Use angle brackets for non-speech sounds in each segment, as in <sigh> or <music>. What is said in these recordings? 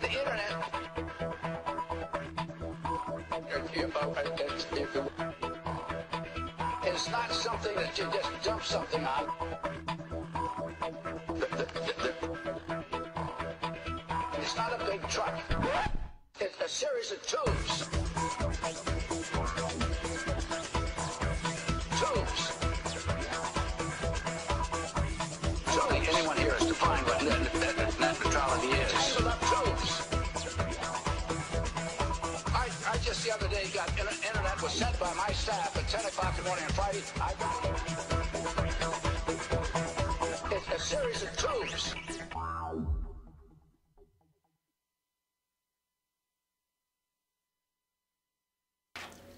The internet. It's not something that you just dump something on. It's not a big truck. It's a series of tubes. Got internet was sent by my staff at 10 o'clock in the morning on Friday. I got it. It's a series of tubes.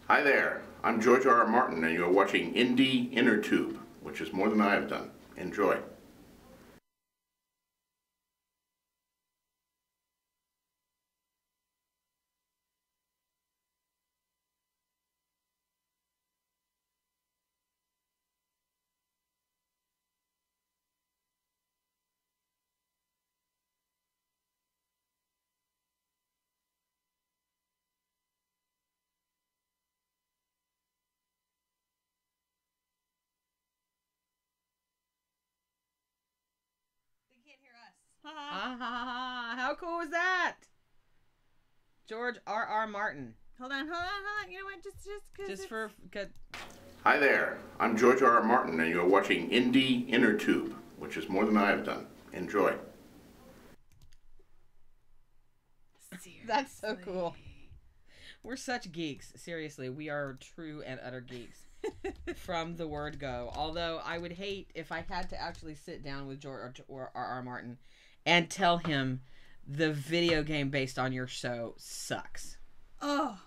Hi there, I'm George R. R. Martin, and you're watching Indie Intertube, which is more than I have done. Enjoy. Ah, ha, ha, ha. How cool was that? George R. R. Martin. Hold on, hold on, hold on. You know what? Just, just, cause Just it's- for good. Hi there, I'm George R. R. Martin, and you're watching Indie Intertube, which is more than I have done. Enjoy. That's so cool. We're such geeks. Seriously, we are true and utter geeks <laughs> from the word go. Although I would hate if I had to actually sit down with George or R. R. Martin and tell him the video game based on your show sucks. Oh,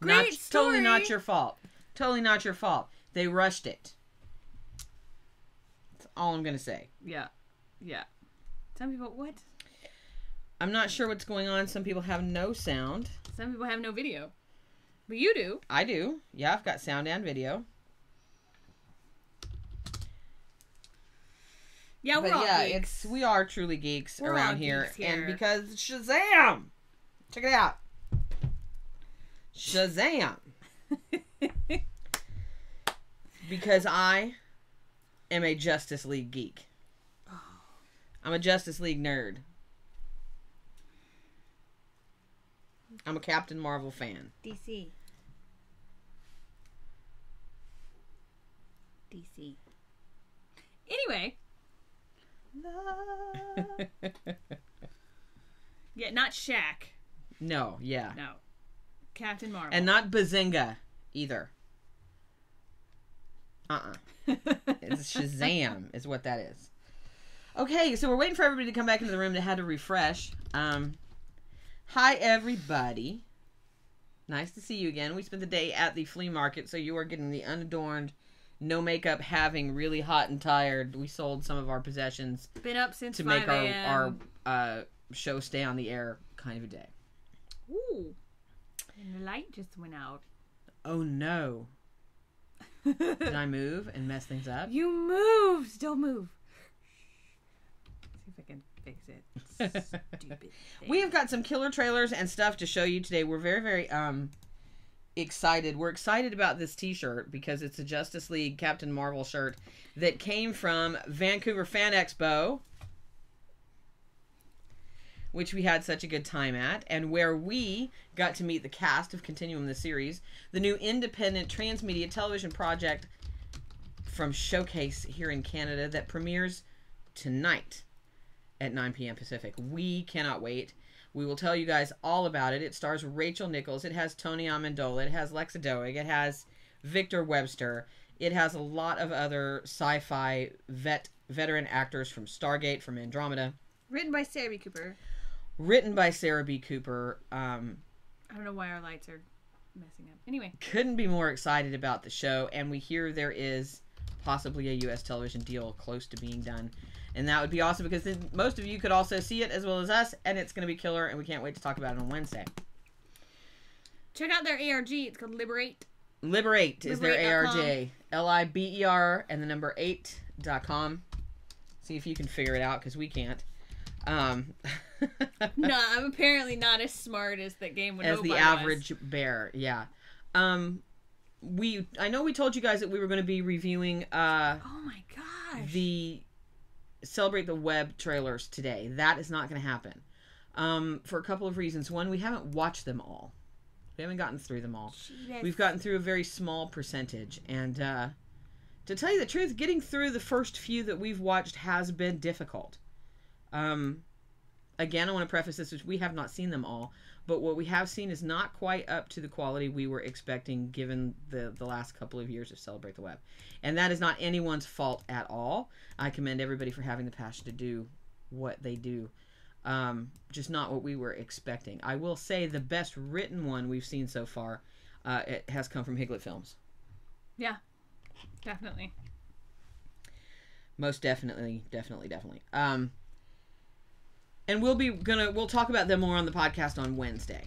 not, Great Totally not your fault. Totally not your fault. They rushed it. That's all I'm gonna say. yeah, yeah. Some people, what? I'm not sure what's going on. Some people have no sound. Some people have no video, but you do. I do. Yeah, I've got sound and video. Yeah, we're but all yeah, geeks. it's we are truly geeks We're around here, geeks here. and because Shazam, check it out, Shazam, <laughs> because I am a Justice League geek. Oh. I'm a Justice League nerd. I'm a Captain Marvel fan. DC. DC. Anyway, yeah, not Shaq. no, yeah, No, Captain Marvel. and not Bazinga either. Uh uh <laughs> It's Shazam, is what that is. Okay, so we're waiting for everybody to come back into the room that had to refresh. Um, hi, everybody. Nice to see you again. We spent the day at the flea market, so you are getting the unadorned, no makeup, having really hot and tired. We sold some of our possessions Been up since to 5 make our, our uh, show stay on the air kind of a day. Ooh. And the light just went out. Oh no. Did I move and mess things up? <laughs> You moved. Don't move. See if I can fix it. <laughs> Stupid. we have got some killer trailers and stuff to show you today. We're very, very um excited. We're excited about this T-shirt because it's a Justice League Captain Marvel shirt that came from Vancouver Fan Expo, which we had such a good time at, and where we got to meet the cast of Continuum the series, the new independent transmedia television project from Showcase here in Canada that premieres tonight at 9 p.m. Pacific. We cannot wait. We will tell you guys all about it. It stars Rachel Nichols. It has Tony Amendola. It has Lexa Doig. It has Victor Webster. It has a lot of other sci-fi vet veteran actors from Stargate, from Andromeda. Written by Sarah B. Cooper. Written by Sarah B. Cooper. Um, I don't know why our lights are messing up. Anyway, couldn't be more excited about the show, and we hear there is possibly a U.S. television deal close to being done. And that would be awesome because then most of you could also see it as well as us, and it's going to be killer, and we can't wait to talk about it on Wednesday. check out their ARG. It's called Liberate. Liberate is their. ARG. L I B E R and the number 8 dot com. See if you can figure it out because we can't. Um, <laughs> no, I'm apparently not as smart as that game would as the I was. average bear, yeah. Um, we I know we told you guys that we were going to be reviewing uh Oh my gosh. the celebrate the web trailers today. That is not going to happen. Um, for a couple of reasons. One, we haven't watched them all. We haven't gotten through them all. Jeez. We've gotten through a very small percentage, and uh, to tell you the truth, getting through the first few that we've watched has been difficult. Um, again, I want to preface this: with we have not seen them all, but what we have seen is not quite up to the quality we were expecting, given the the last couple of years of Celebrate the Web, and that is not anyone's fault at all. I commend everybody for having the passion to do what they do. Um, just not what we were expecting. I will say the best written one we've seen so far uh, it has come from Higlet Films. yeah, definitely. Most definitely, definitely, definitely. Um, and we'll be gonna we'll talk about them more on the podcast on Wednesday.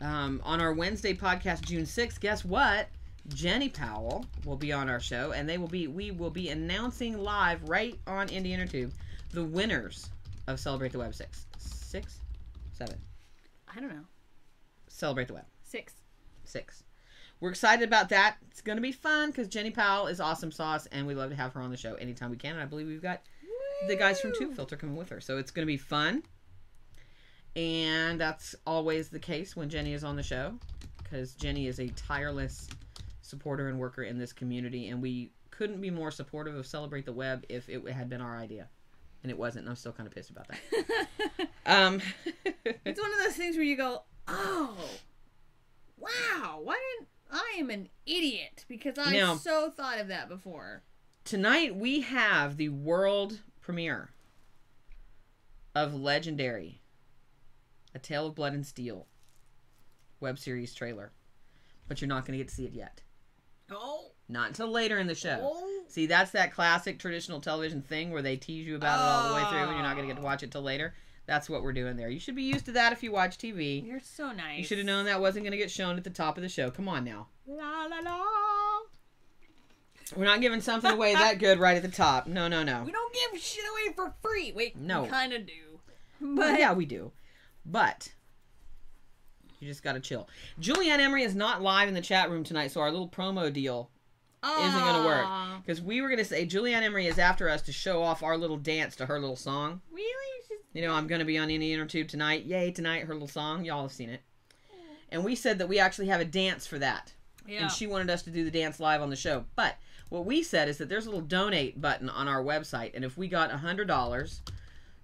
Um, on our Wednesday podcast, June sixth. Guess what? Jenni Powell will be on our show, and they will be we will be announcing live right on Indie Intertube the winners of Celebrate the Web six, six, seven. I don't know. Celebrate the Web. Six. six. We're excited about that. It's going to be fun because Jenni Powell is awesome sauce, and we love to have her on the show anytime we can. And I believe we've got the guys from Tubefilter coming with her, so it's going to be fun. And that's always the case when Jenny is on the show because Jenny is a tireless supporter and worker in this community, and we couldn't be more supportive of Celebrate the Web if it had been our idea. And it wasn't, and I'm still kind of pissed about that. <laughs> Um, <laughs> It's one of those things where you go, oh, wow, why didn't I am an idiot because I Now- so thought of that before. tonight we have the world premiere of Legendary, A Tale of Blood and Steel web series trailer. But you're not going to get to see it yet. Oh, Not until later in the show. oh, See, that's that classic traditional television thing where they tease you about it all the way through and you're not going to get to oh. watch it till later. That's what we're doing there. You should be used to that if you watch TV. you're so nice. You should have known that wasn't going to get shown at the top of the show. Come on now. La la la. We're not giving something away that <laughs> good right at the top. No, no, no. We don't give shit away for free. Wait, No. we kind of do. But But yeah, we do. But you just gotta chill. Julianne Emery is not live in the chat room tonight, so our little promo deal isn't gonna work. Because we were gonna say Julianne Emery is after us to show off our little dance to her little song. Really? She's- You know, I'm gonna be on any inner tube tonight. Yay tonight, her little song. Y'all have seen it. And we said that we actually have a dance for that. Yeah. and she wanted us to do the dance live on the show. But what we said is that there's a little donate button on our website, and if we got a hundred dollars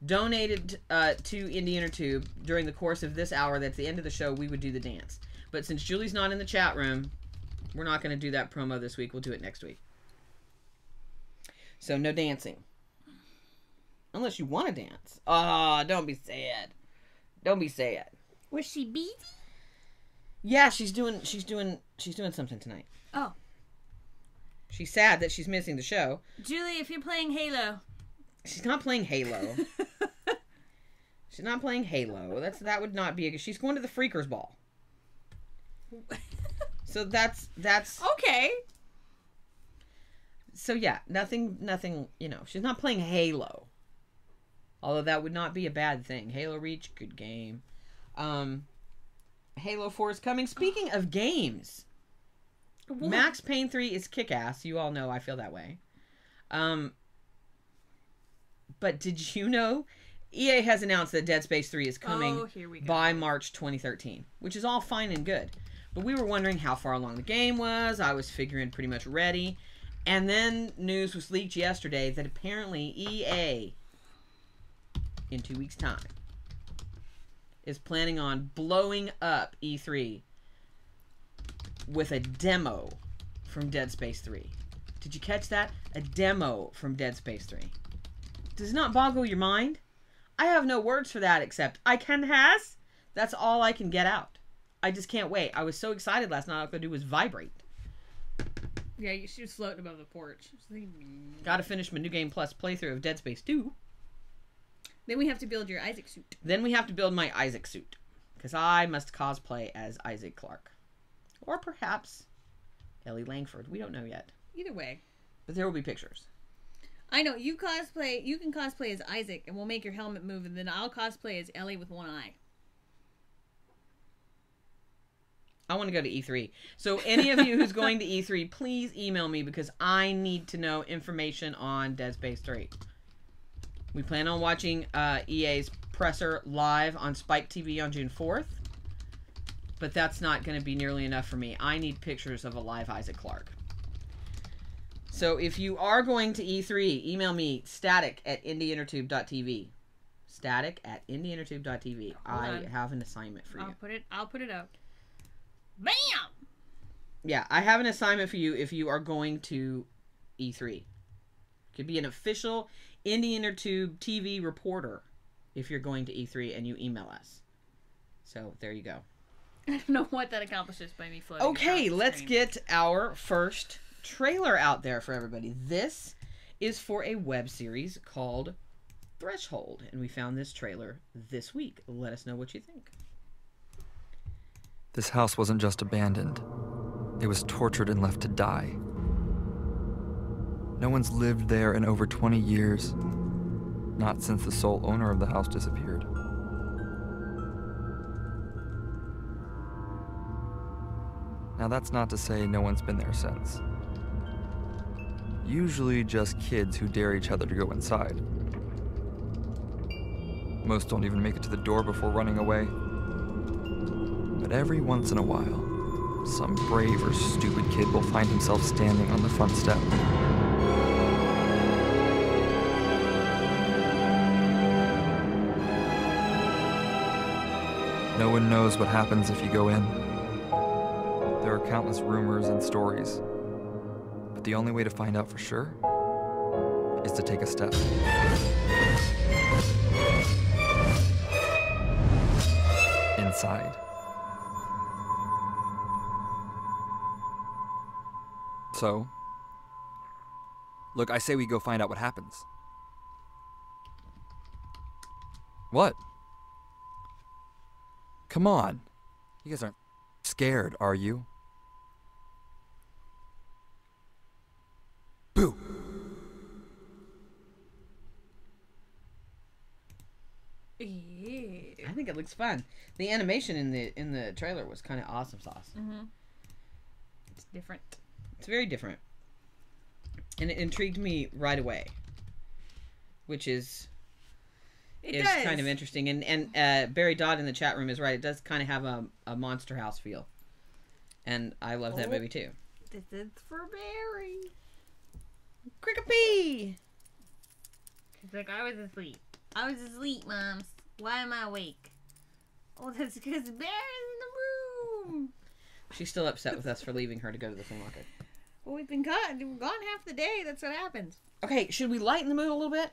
donated uh, to Indie Intertube during the course of this hour, that's the end of the show, we would do the dance. But since Julie's not in the chat room, we're not going to do that promo this week. We'll do it next week. So no dancing, unless you want to dance. Ah, don't be sad. Don't be sad. Was she busy? Yeah, she's doing. She's doing. She's doing something tonight. Oh, She's sad that she's missing the show. Julie, if you're playing Halo, She's not playing Halo. <laughs> she's not playing Halo. That's that would not be a. She's going to the Freakers Ball. So that's that's okay. so yeah. Nothing nothing. You know, she's not playing Halo. Although that would not be a bad thing. Halo Reach, good game. Um, Halo Four is coming. Speaking of games, Max Payne 3 is kick ass. You all know I feel that way. Um, but did you know EA has announced that Dead Space 3 is coming Oh, here we go. by March 2013, which is all fine and good. But we were wondering how far along the game was. I was figuring pretty much ready. And then news was leaked yesterday that apparently EA, in two weeks' time, is planning on blowing up E3 with a demo from Dead Space 3. Did you catch that? A demo from Dead Space 3. Does it not boggle your mind? I have no words for that except I can has. That's all I can get out. I just can't wait. I was so excited last night. All I could do was vibrate. Yeah, she was floating above the porch. She was like, "Mm." Got to finish my new game plus playthrough of Dead Space 2. Then we have to build your Isaac suit. Then we have to build my Isaac suit because I must cosplay as Isaac Clarke. or perhaps Ellie Langford. We don't know yet, Either way. but there will be pictures. I know you cosplay. You can cosplay as Isaac, and we'll make your helmet move, and then I'll cosplay as Ellie with one eye. I want to go to E3. So any of you who's going to E3, <laughs> please email me because I need to know information on Dead Space 3. We plan on watching uh, EA's presser live on Spike TV on June 4th. But that's not going to be nearly enough for me. I need pictures of a live Isaac Clarke. So if you are going to E3, email me static at indieintertube.tv. Static at indieintertube.tv. I on. have an assignment for you. I'll put it. I'll put it out. Bam! Yeah, I have an assignment for you if you are going to E3. Could be an official Tube TV reporter if you're going to E3 and you email us. So there you go. <laughs> I don't know what that accomplishes by me floating. Okay, let's get our first trailer out there for everybody. This is for a web series called Threshold, and we found this trailer this week. Let us know what you think. This house wasn't just abandoned, it was tortured and left to die. No one's lived there in over 20 years, not since the sole owner of the house disappeared. Now, that's not to say no one's been there since. Usually just kids who dare each other to go inside. Most don't even make it to the door before running away. But every once in a while, some brave or stupid kid will find himself standing on the front step. No one knows what happens if you go in. There are countless rumors and stories, but the only way to find out for sure is to take a step. Inside. So, look, I say we go find out what happens. What? Come on. You guys aren't scared, are you? Boo! Yeah. I think it looks fun. The animation in the in the trailer was kind of awesome sauce. It's different. It's very different. And it intrigued me right away. Which is It is does. kind of interesting. And and uh, Barry Dodd in the chat room is right. It does kind of have a, a monster house feel. And I love that Oh. movie too. This is for Barry. Crickapee! She's like, I was asleep. I was asleep, moms. Why am I awake? Oh, that's because Barry's in the room. She's still upset with us for leaving her to go to the flea market. Well, we've been gone. We're gone half the day. That's what happens. Okay, should we lighten the mood a little bit?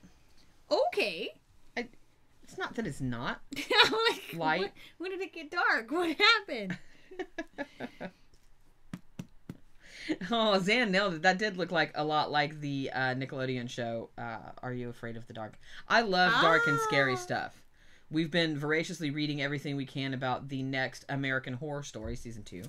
Okay. It's not that it's not. <laughs> like, Light. When, when did it get dark? What happened? <laughs> <laughs> oh, Zan nailed it. That did look like a lot like the uh, Nickelodeon show. Uh, Are you afraid of the dark? I love dark and scary Ah. stuff. We've been voraciously reading everything we can about the next American Horror Story season two,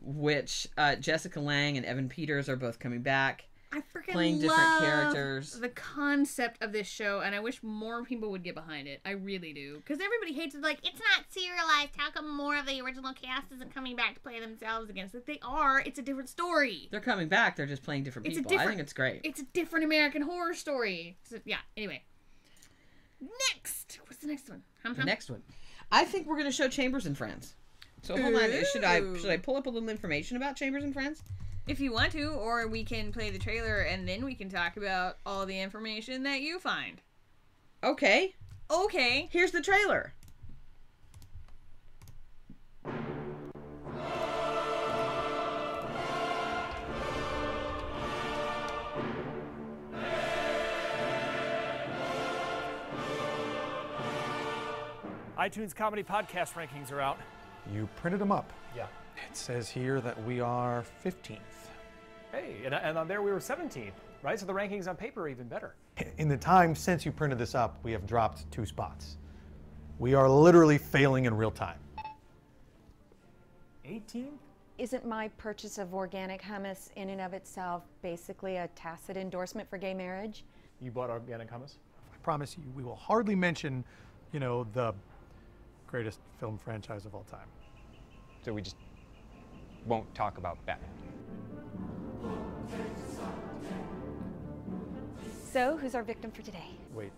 which uh, Jessica Lange and Evan Peters are both coming back. I freaking Playing different love characters. The concept of this show, and I wish more people would get behind it. I really do, because everybody hates it. Like it's not serialized. How come more of the original cast isn't coming back to play themselves against it? They are. It's a different story. They're coming back. They're just playing different It's people. I think it's great. It's a different American Horror Story. So, yeah. Anyway, next. What's the next one? Hum, The hum. next one, I think we're gonna show Chambers and Friends. So hold on. Should I should I pull up a little information about Chambers and Friends? If you want to, or we can play the trailer and then we can talk about all the information that you find. Okay. Okay. Here's the trailer. iTunes comedy podcast rankings are out. You printed them up. Yeah. It says here that we are 15th. Hey, and, and on there we were 17th, right? So the rankings on paper are even better. In the time since you printed this up, we have dropped two spots. We are literally failing in real time. 18th? isn't my purchase of organic hummus in and of itself basically a tacit endorsement for gay marriage? You bought organic hummus? I promise you, we will hardly mention, you know, the greatest film franchise of all time. So we just won't talk about Batman. So, who's our victim for today? Wait,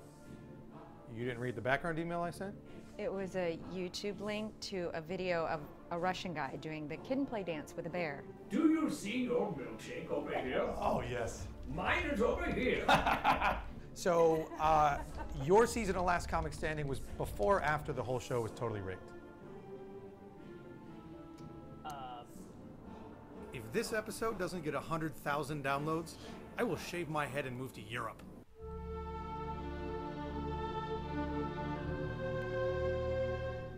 you didn't read the background email I sent? It was a YouTube link to a video of a Russian guy doing the Kid 'n Play dance with a bear. Do you see your milkshake over here? Oh, yes. Mine is over here. <laughs> So, uh, your season of Last Comic Standing was before or after the whole show was totally rigged? Uh, if this episode doesn't get 100,000 downloads, I will shave my head and move to Europe.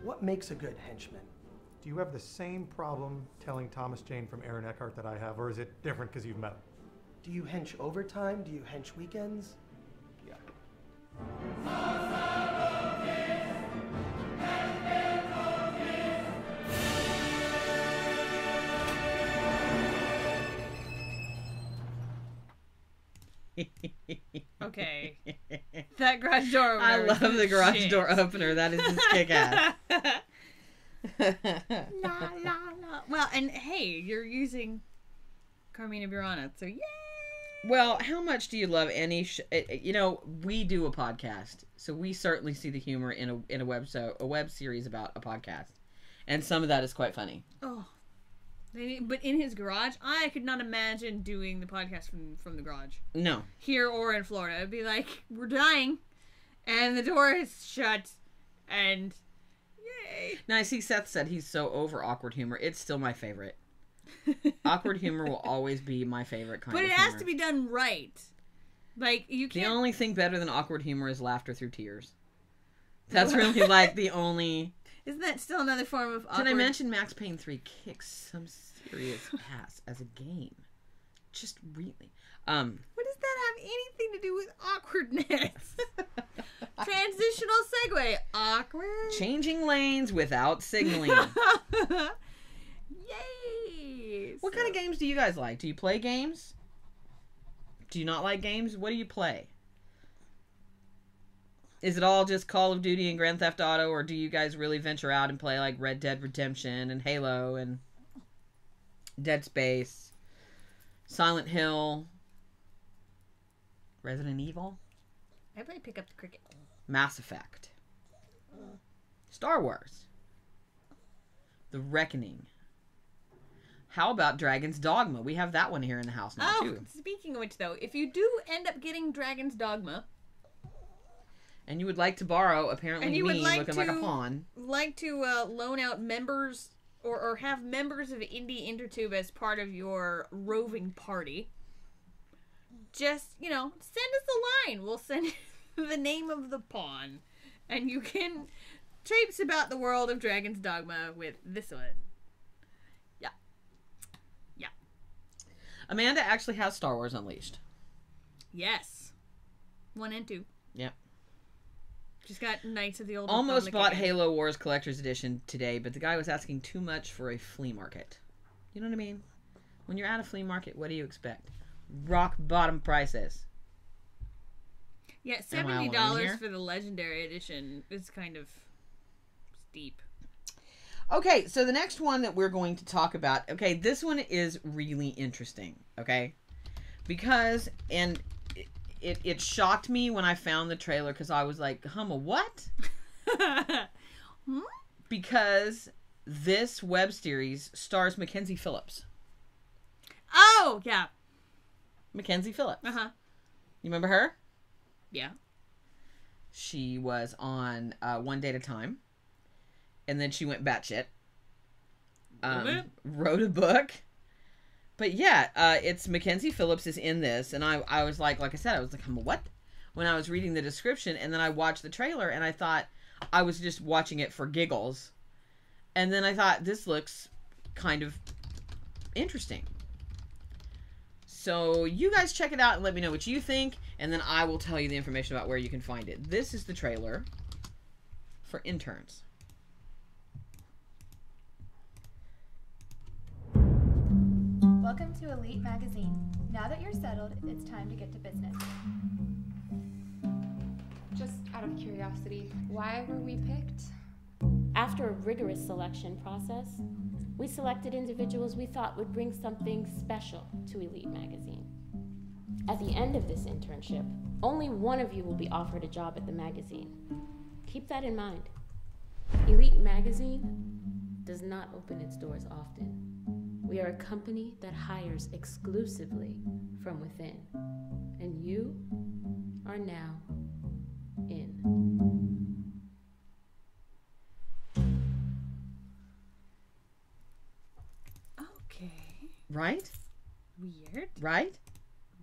What makes a good henchman? Do you have the same problem telling Thomas Jane from Aaron Eckhart that I have, or is it different because you've met him? Do you hench overtime? Do you hench weekends? Okay. That garage door I love the garage shit. door opener. That is just kick ass. <laughs> <laughs> la la la. Well, and hey, you're using Carmina Burana, so yay! Well, how much do you love any? Sh- it- it- you know, we do a podcast, so we certainly see the humor in a in a web so a web series about a podcast, and some of that is quite funny. Oh, but in his garage, I could not imagine doing the podcast from from the garage No, here or in Florida. It'd be like we're dying, and the door is shut, and yay! now I see Seth said he's so over awkward humor. It's still my favorite. Awkward humor will always be my favorite kind. But it has to be done right. Like you The can't. only thing better than awkward humor is laughter through tears. That's really like <laughs> the only. Isn't that still another form of awkward? Did I mention Max Payne 3 kicks some serious <laughs> ass as a game? Just really. Um, What does that have anything to do with awkwardness? <laughs> Transitional segue. Awkward. changing lanes without signaling. Yay! What kind of games do you guys like? Do you play games? Do you not like games? What do you play? Is it all just Call of Duty and Grand Theft Auto, or do you guys really venture out and play like Red Dead Redemption and Halo and Dead Space, Silent Hill, Resident Evil, I play pick up the cricket. Mass Effect, mm. Star Wars, The Reckoning? How about Dragon's Dogma? We have that one here in the house now Oh, too. speaking of which, though, if you do end up getting Dragon's Dogma, And you would like to borrow apparently and you me would like looking to like a pawn. like to uh, loan out members or, or have members of Indie Intertube as part of your roving party, just you know, send us a line. We'll send <laughs> the name of the pawn, and you can traipse about the world of Dragon's Dogma with this one. Yeah, yeah, Amanda actually has Star Wars Unleashed. yes, one and two. Yep. She's got Knights of the Old Almost bought. Halo Wars Collector's Edition today, but the guy was asking too much for a flea market. You know what I mean? When you're at a flea market, what do you expect? Rock bottom prices. Yeah, seventy dollars for the legendary edition is kind of steep. Okay, so the next one that we're going to talk about, okay, this one is really interesting, okay? Because, and it, it, it shocked me when I found the trailer because I was like, hum, a what? Because this web series stars Mackenzie Phillips. Oh yeah, Mackenzie Phillips. uh huh, You remember her? yeah. She was on uh, One Day at a Time, and then she went batshit. Um, wrote a book, but yeah, uh, it's Mackenzie Phillips is in this, and I I was like, like I said, I was like, "Hmm, what? When I was reading the description, and then I watched the trailer, and I thought I was just watching it for giggles, and then I thought this looks kind of interesting. So you guys check it out and let me know what you think, and then I will tell you the information about where you can find it. This is the trailer for interns. Welcome to Elite Magazine. Now that you're settled, it's time to get to business. Just out of curiosity, why were we picked? After a rigorous selection process, we selected individuals we thought would bring something special to Elite Magazine. At the end of this internship, only one of you will be offered a job at the magazine. Keep that in mind. Elite Magazine does not open its doors often. We are a company that hires exclusively from within. And you are now in. Okay. Right? Weird. Right?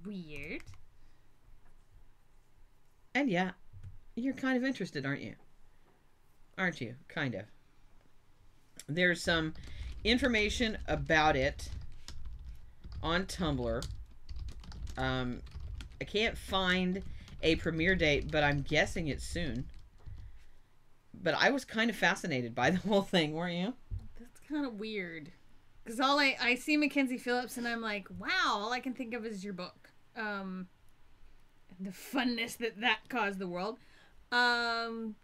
Weird. And yeah, you're kind of interested, aren't you? Aren't you? Kind of. There's some information about it on Tumblr. Um, I can't find a premiere date, but I'm guessing it's soon. But I was kind of fascinated by <laughs> the whole thing, weren't you? That's kind of weird. Because all I, I see Mackenzie Phillips and I'm like, wow, all I can think of is your book. Um, the funness that that caused the world. Um,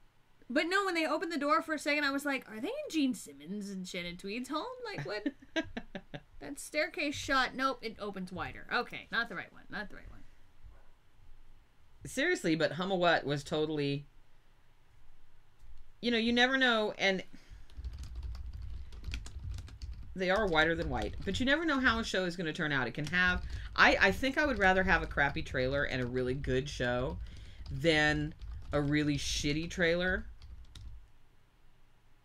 but no, when they opened the door for a second, I was like, are they in Gene Simmons and Shannon Tweed's home? Like, what? <laughs> that staircase shot. Nope, it opens wider. Okay, not the right one. Not the right one. Seriously, but Humawat was totally. You know, you never know, and they are whiter than white, but you never know how a show is going to turn out. It can have. I I think I would rather have a crappy trailer and a really good show than a really shitty trailer.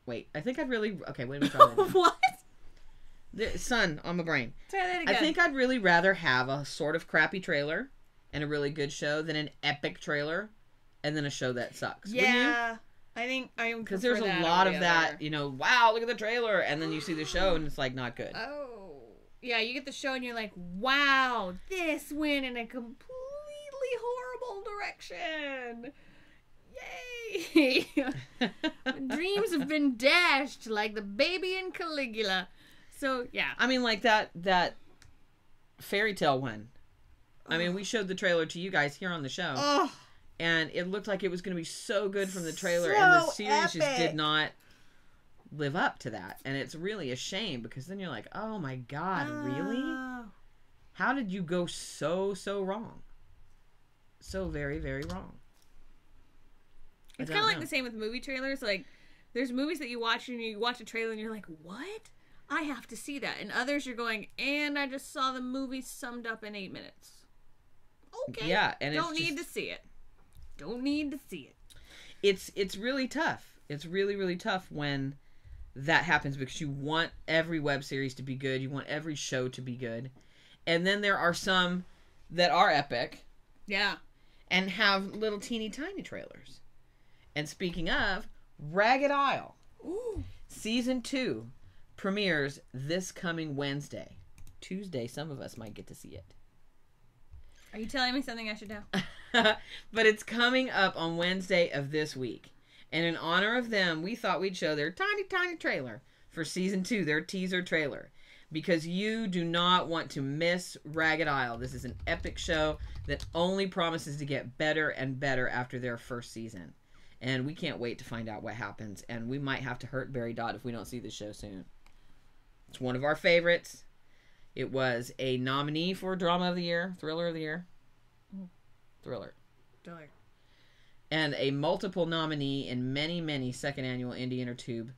Wait, I think I'd really okay. Wait a minute. <laughs> what? The, son on my brain. Try that again. I think I'd really rather have a sort of crappy trailer and a really good show than an epic trailer and then a show that sucks. Yeah, I think I Because there's a lot of that, you know, wow, look at the trailer, and then you see the show and it's like not good. Oh, yeah, you get the show and you're like, wow, this went in a completely horrible direction. Yay! <laughs> Dreams have been dashed like the baby in Caligula. So yeah, I mean, like that that fairy tale one. I mean, we showed the trailer to you guys here on the show, Oh. and it looked like it was going to be so good from the trailer, and the So series just did not live up to that, and it's really a shame because then you're like, oh my god, really? Oh. How did you go so so wrong? So very very wrong. It's kind of like the same with movie trailers. Like, there's movies that you watch and you watch a trailer and you're like, what? I have to see that. And others you're going, and I just saw the movie summed up in eight minutes. Okay. Yeah, and it's don't need just- to see it. Don't need to see it. it's it's really tough. It's really really tough when that happens because you want every web series to be good, you want every show to be good. And then there are some that are epic Yeah. and have little teeny tiny trailers. And speaking of, Ragged Isle. Season 2 premieres this coming Wednesday. Tuesday, some of us might get to see it. Are you telling me something I should know? <laughs> but it's coming up on Wednesday of this week. And in honor of them, we thought we'd show their tiny, tiny trailer for season two, their teaser trailer. Because you do not want to miss Ragged Isle. This is an epic show that only promises to get better and better after their first season. And we can't wait to find out what happens. And we might have to hurt Barry Dodd if we don't see the show soon. It's one of our favorites. It was a nominee for Drama of the Year, Thriller of the Year. Mm. Thriller Dollar. and a multiple nominee in many, many second annual Indie Intertube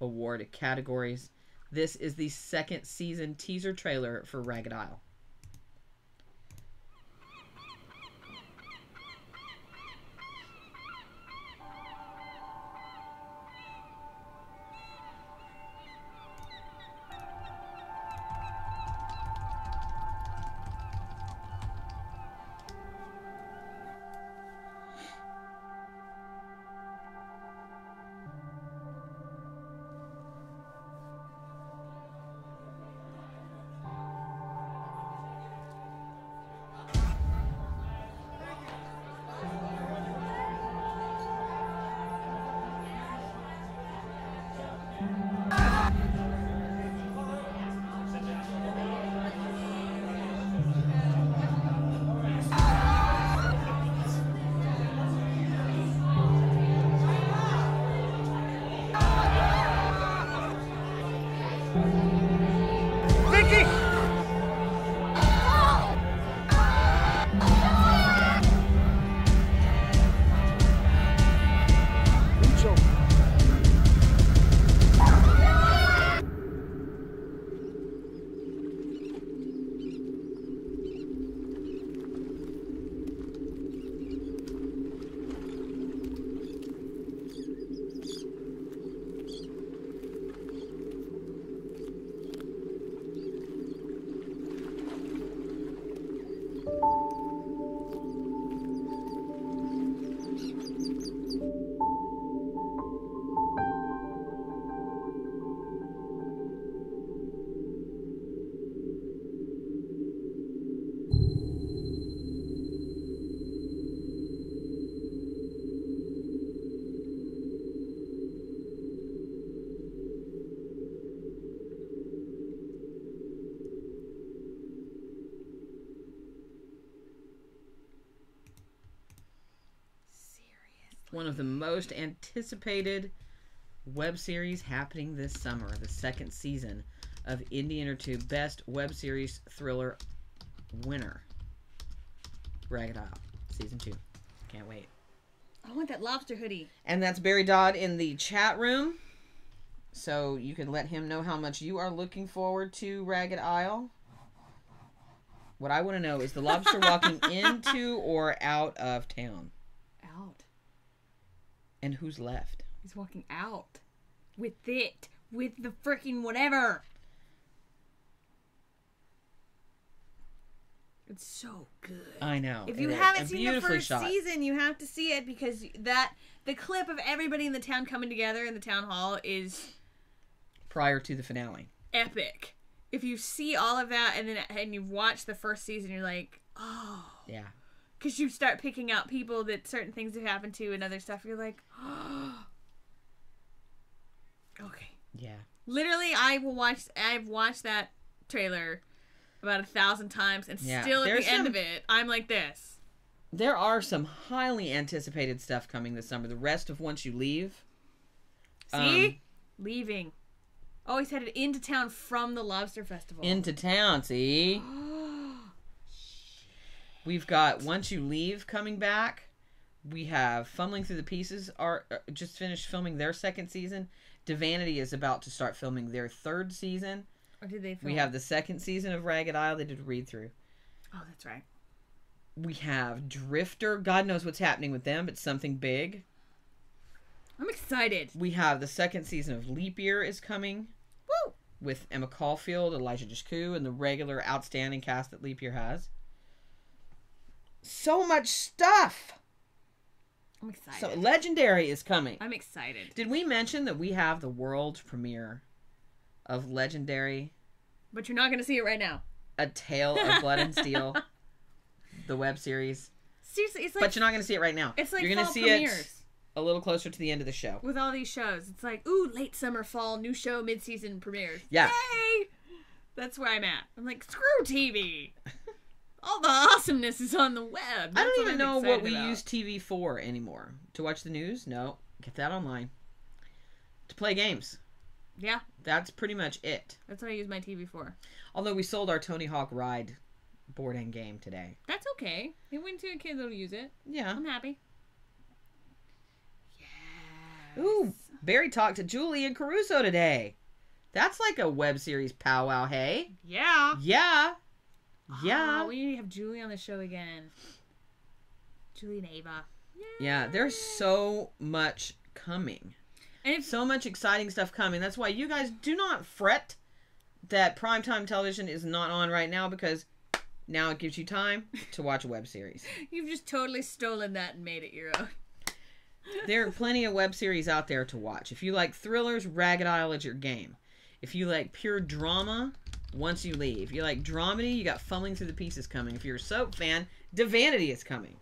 Award categories. This is the second season teaser trailer for Ragged Isle. One of the most anticipated web series happening this summer, the second season of Indie Intertube Best Web Series Thriller winner. Ragged Isle, season two. Can't wait. I want that lobster hoodie. And that's Barry Dodd in the chat room. So you can let him know how much you are looking forward to Ragged Isle. What I want to know is the lobster walking <laughs> into or out of town? And who's left? He's walking out with it, with the freaking whatever. It's so good. I know. If you is. haven't seen the first shot. season, you have to see it because that the clip of everybody in the town coming together in the town hall is prior to the finale. epic. If you see all of that and then and you've watched the first season, you're like, oh, Yeah. Because you start picking out people that certain things have happened to and other stuff. You're like, oh, <gasps> okay. Yeah. Literally, I will watch. I've watched that trailer about a thousand times, and Yeah, still at there's the end of it, I'm like this. There are some highly anticipated stuff coming this summer. The rest of Once You Leave. See, um, leaving. Always headed into town from the Lobster Festival. into town, see? <gasps> <gasps> We've got Once You Leave coming back. We have Fumbling Through the Pieces are uh, just finished filming their second season. Divanity is about to start filming their third season. Or did they? We have the second season of Ragged Isle. They did a read through. Oh, that's right. We have Drifter. God knows what's happening with them, but something big. I'm excited. We have the second season of Leap Year is coming. Woo! With Emma Caulfield, Elijah Dushku, and the regular outstanding cast that Leap Year has. So much stuff. I'm excited. So Legendary is coming. I'm excited. Did we mention that we have the world premiere of Legendary, But you're not gonna see it right now. A Tale of Blood and Steel, <laughs> the web series? Seriously, it's like but you're not going to see it right now. It's like you're gonna fall see premieres. it a little closer to the end of the show. with all these shows. It's like, ooh, late summer, fall, new show, mid-season premieres. Yeah. Yay! That's where I'm at. I'm like, screw TV. <laughs> all the awesomeness is on the web. I don't even I'm know what we about. use TV for anymore. To watch the news? No. Get that online. To play games. Yeah, That's pretty much it. that's what I use my TV for. Although we sold our Tony Hawk Ride board and game today. That's okay. It went to a kid that'll use it. Yeah. I'm happy. Yeah. Ooh, Barry talked to Julie and Caruso today. That's like a web series powwow, hey? Yeah. Yeah. Yeah. Oh, <gasps> we need to have Julie on the show again. Julie and Ava. Yeah, there's so much coming. And if, so much exciting stuff coming. That's why you guys do not fret that primetime television is not on right now because now it gives you time to watch a web series. <laughs> You've just totally stolen that and made it your own. <laughs> There are plenty of web series out there to watch. If you like thrillers, Ragged Isle is your game. If you like pure drama, Once You Leave. If you like dramedy, you got Fumbling Through the Pieces coming. If you're a soap fan, Divanity is coming.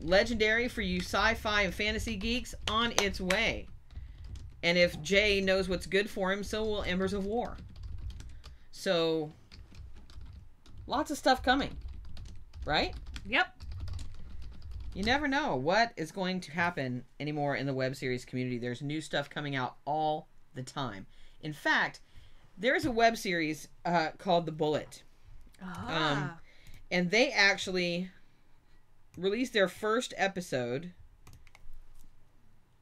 Legendary for you sci-fi and fantasy geeks on its way. And if Jay knows what's good for him, so will Embers of War. So lots of stuff coming. Right? Yep. You never know what is going to happen anymore in the web series community. There's new stuff coming out all the time. In fact, there's a web series uh, called The Bullet. Ah. Um, and they actually released their first episode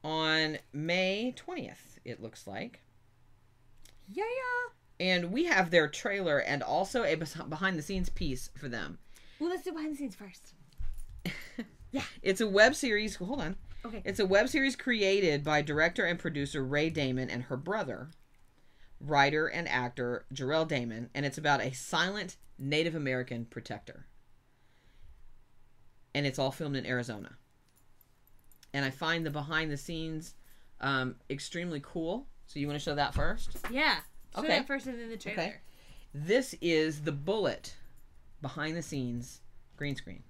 on May 20th, it looks like. Yeah, yeah. And we have their trailer and also a behind the scenes piece for them. Well, let's do behind the scenes first. <laughs> yeah. It's a web series. Hold on. Okay. It's a web series created by director and producer Ray Damon and her brother, writer and actor Jarrell Damon, and it's about a silent Native American protector. And it's all filmed in Arizona. And I find the behind the scenes um, extremely cool. So you want to show that first? Yeah. Show Okay. that first and then the trailer. Okay. This is the bullet behind the scenes green screen.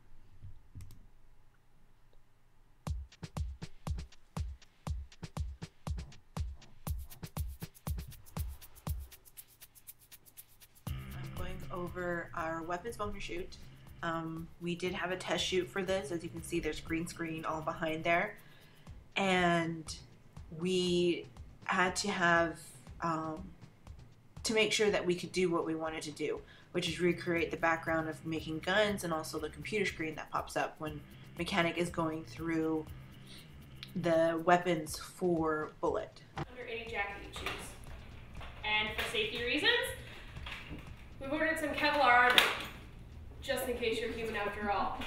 Over our weapons bonus shoot. Um, we did have a test shoot for this. As you can see, there's green screen all behind there. And we had to have, um, to make sure that we could do what we wanted to do, which is recreate the background of making guns and also the computer screen that pops up when mechanic is going through the weapons for bullet. under any jacket you choose. And for safety reasons, we've ordered some Kevlar just in case you're human after all.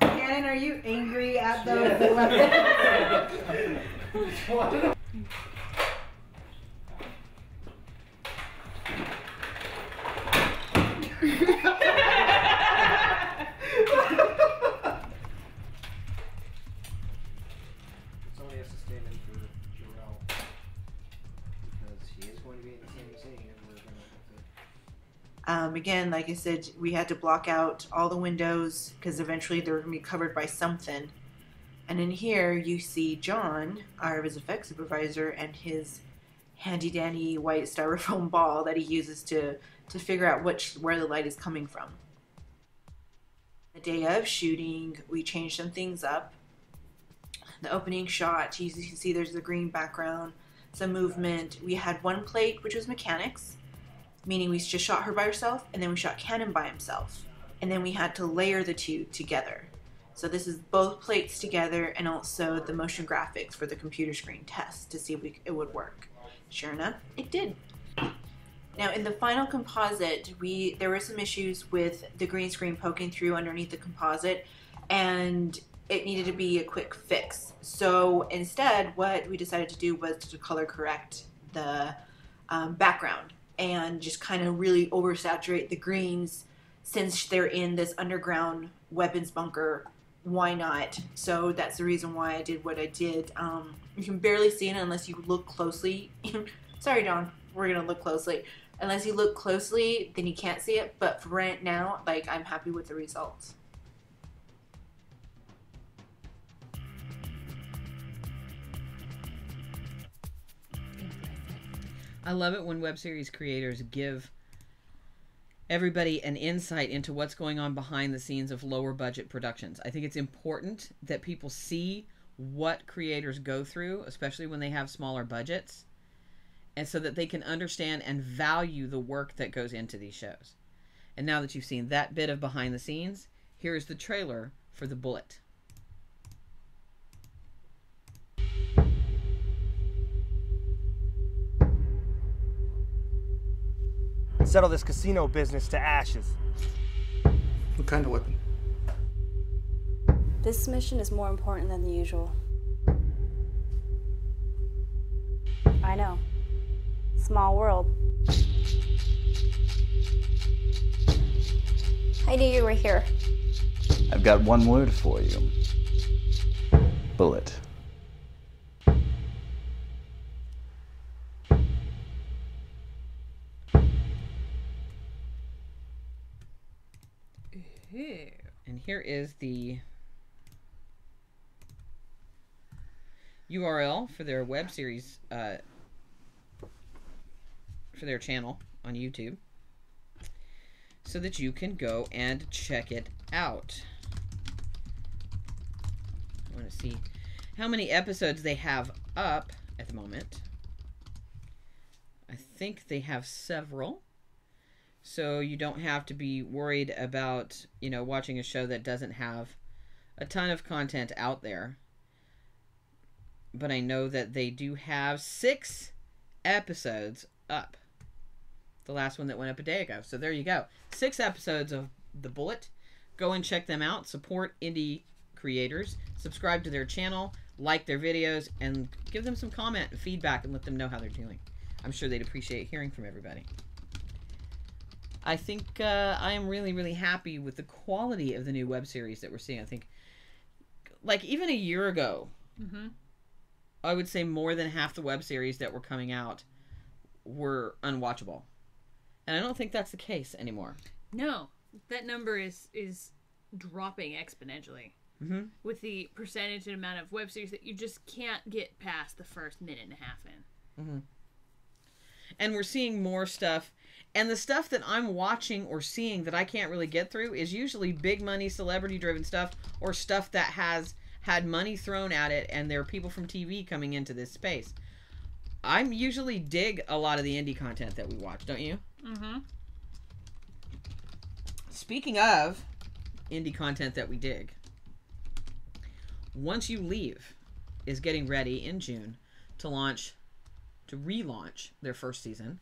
Shannon, are you angry at those? <laughs> <laughs> again, like I said, we had to block out all the windows because eventually they were going to be covered by something. And in here, you see John, our visual effects supervisor, and his handy dandy white styrofoam <laughs> ball that he uses to to figure out which where the light is coming from. The day of shooting, we changed some things up. The opening shot, you can see there's the green background, some movement. We had one plate, which was mechanics, meaning we just shot her by herself, and then we shot Cannon by himself. And then we had to layer the two together. So this is both plates together and also the motion graphics for the computer screen test to see if we, it would work. Sure enough, it did. Now in the final composite, we there were some issues with the green screen poking through underneath the composite, and it needed to be a quick fix. So instead, what we decided to do was to color correct the um, background and just kind of really oversaturate the greens since they're in this underground weapons bunker. Why not? So that's the reason why I did what I did. Um, you can barely see it unless you look closely. <laughs> Sorry, Don. We're gonna look closely. Unless you look closely, then you can't see it. But for right now, like I'm happy with the results. I love it when web series creators give everybody an insight into what's going on behind the scenes of lower budget productions. I think it's important that people see what creators go through, especially when they have smaller budgets, and so that they can understand and value the work that goes into these shows. And now that you've seen that bit of behind the scenes, here's the trailer for The Bullet. Settle this casino business to ashes. What kind of weapon? This mission is more important than the usual. I know. Small world. I knew you were here. I've got one word for you bullet. And here is the URL for their web series uh, for their channel on YouTube so that you can go and check it out. I want to see how many episodes they have up at the moment. I think they have several. So you don't have to be worried about, you know, watching a show that doesn't have a ton of content out there. But I know that they do have six episodes up. The last one that went up a day ago. So there you go. Six episodes of The Bullet. Go and check them out. Support indie creators. Subscribe to their channel. Like their videos. And give them some comment and feedback and let them know how they're doing. I'm sure they'd appreciate hearing from everybody. I think uh, I am really, really happy with the quality of the new web series that we're seeing. I think, like, even a year ago, Mm-hmm. I would say more than half the web series that were coming out were unwatchable. And I don't think that's the case anymore. No, that number is is dropping exponentially. Mhm. with the percentage and amount of web series that you just can't get past the first minute and a half in. hmm And we're seeing more stuff. And the stuff that I'm watching or seeing that I can't really get through is usually big money, celebrity driven stuff or stuff that has had money thrown at it and there are people from TV coming into this space. I'm usually dig a lot of the indie content that we watch, don't you? Mm-hmm. Speaking of indie content that we dig, Once You Leave is getting ready in June to launch, to relaunch their first season,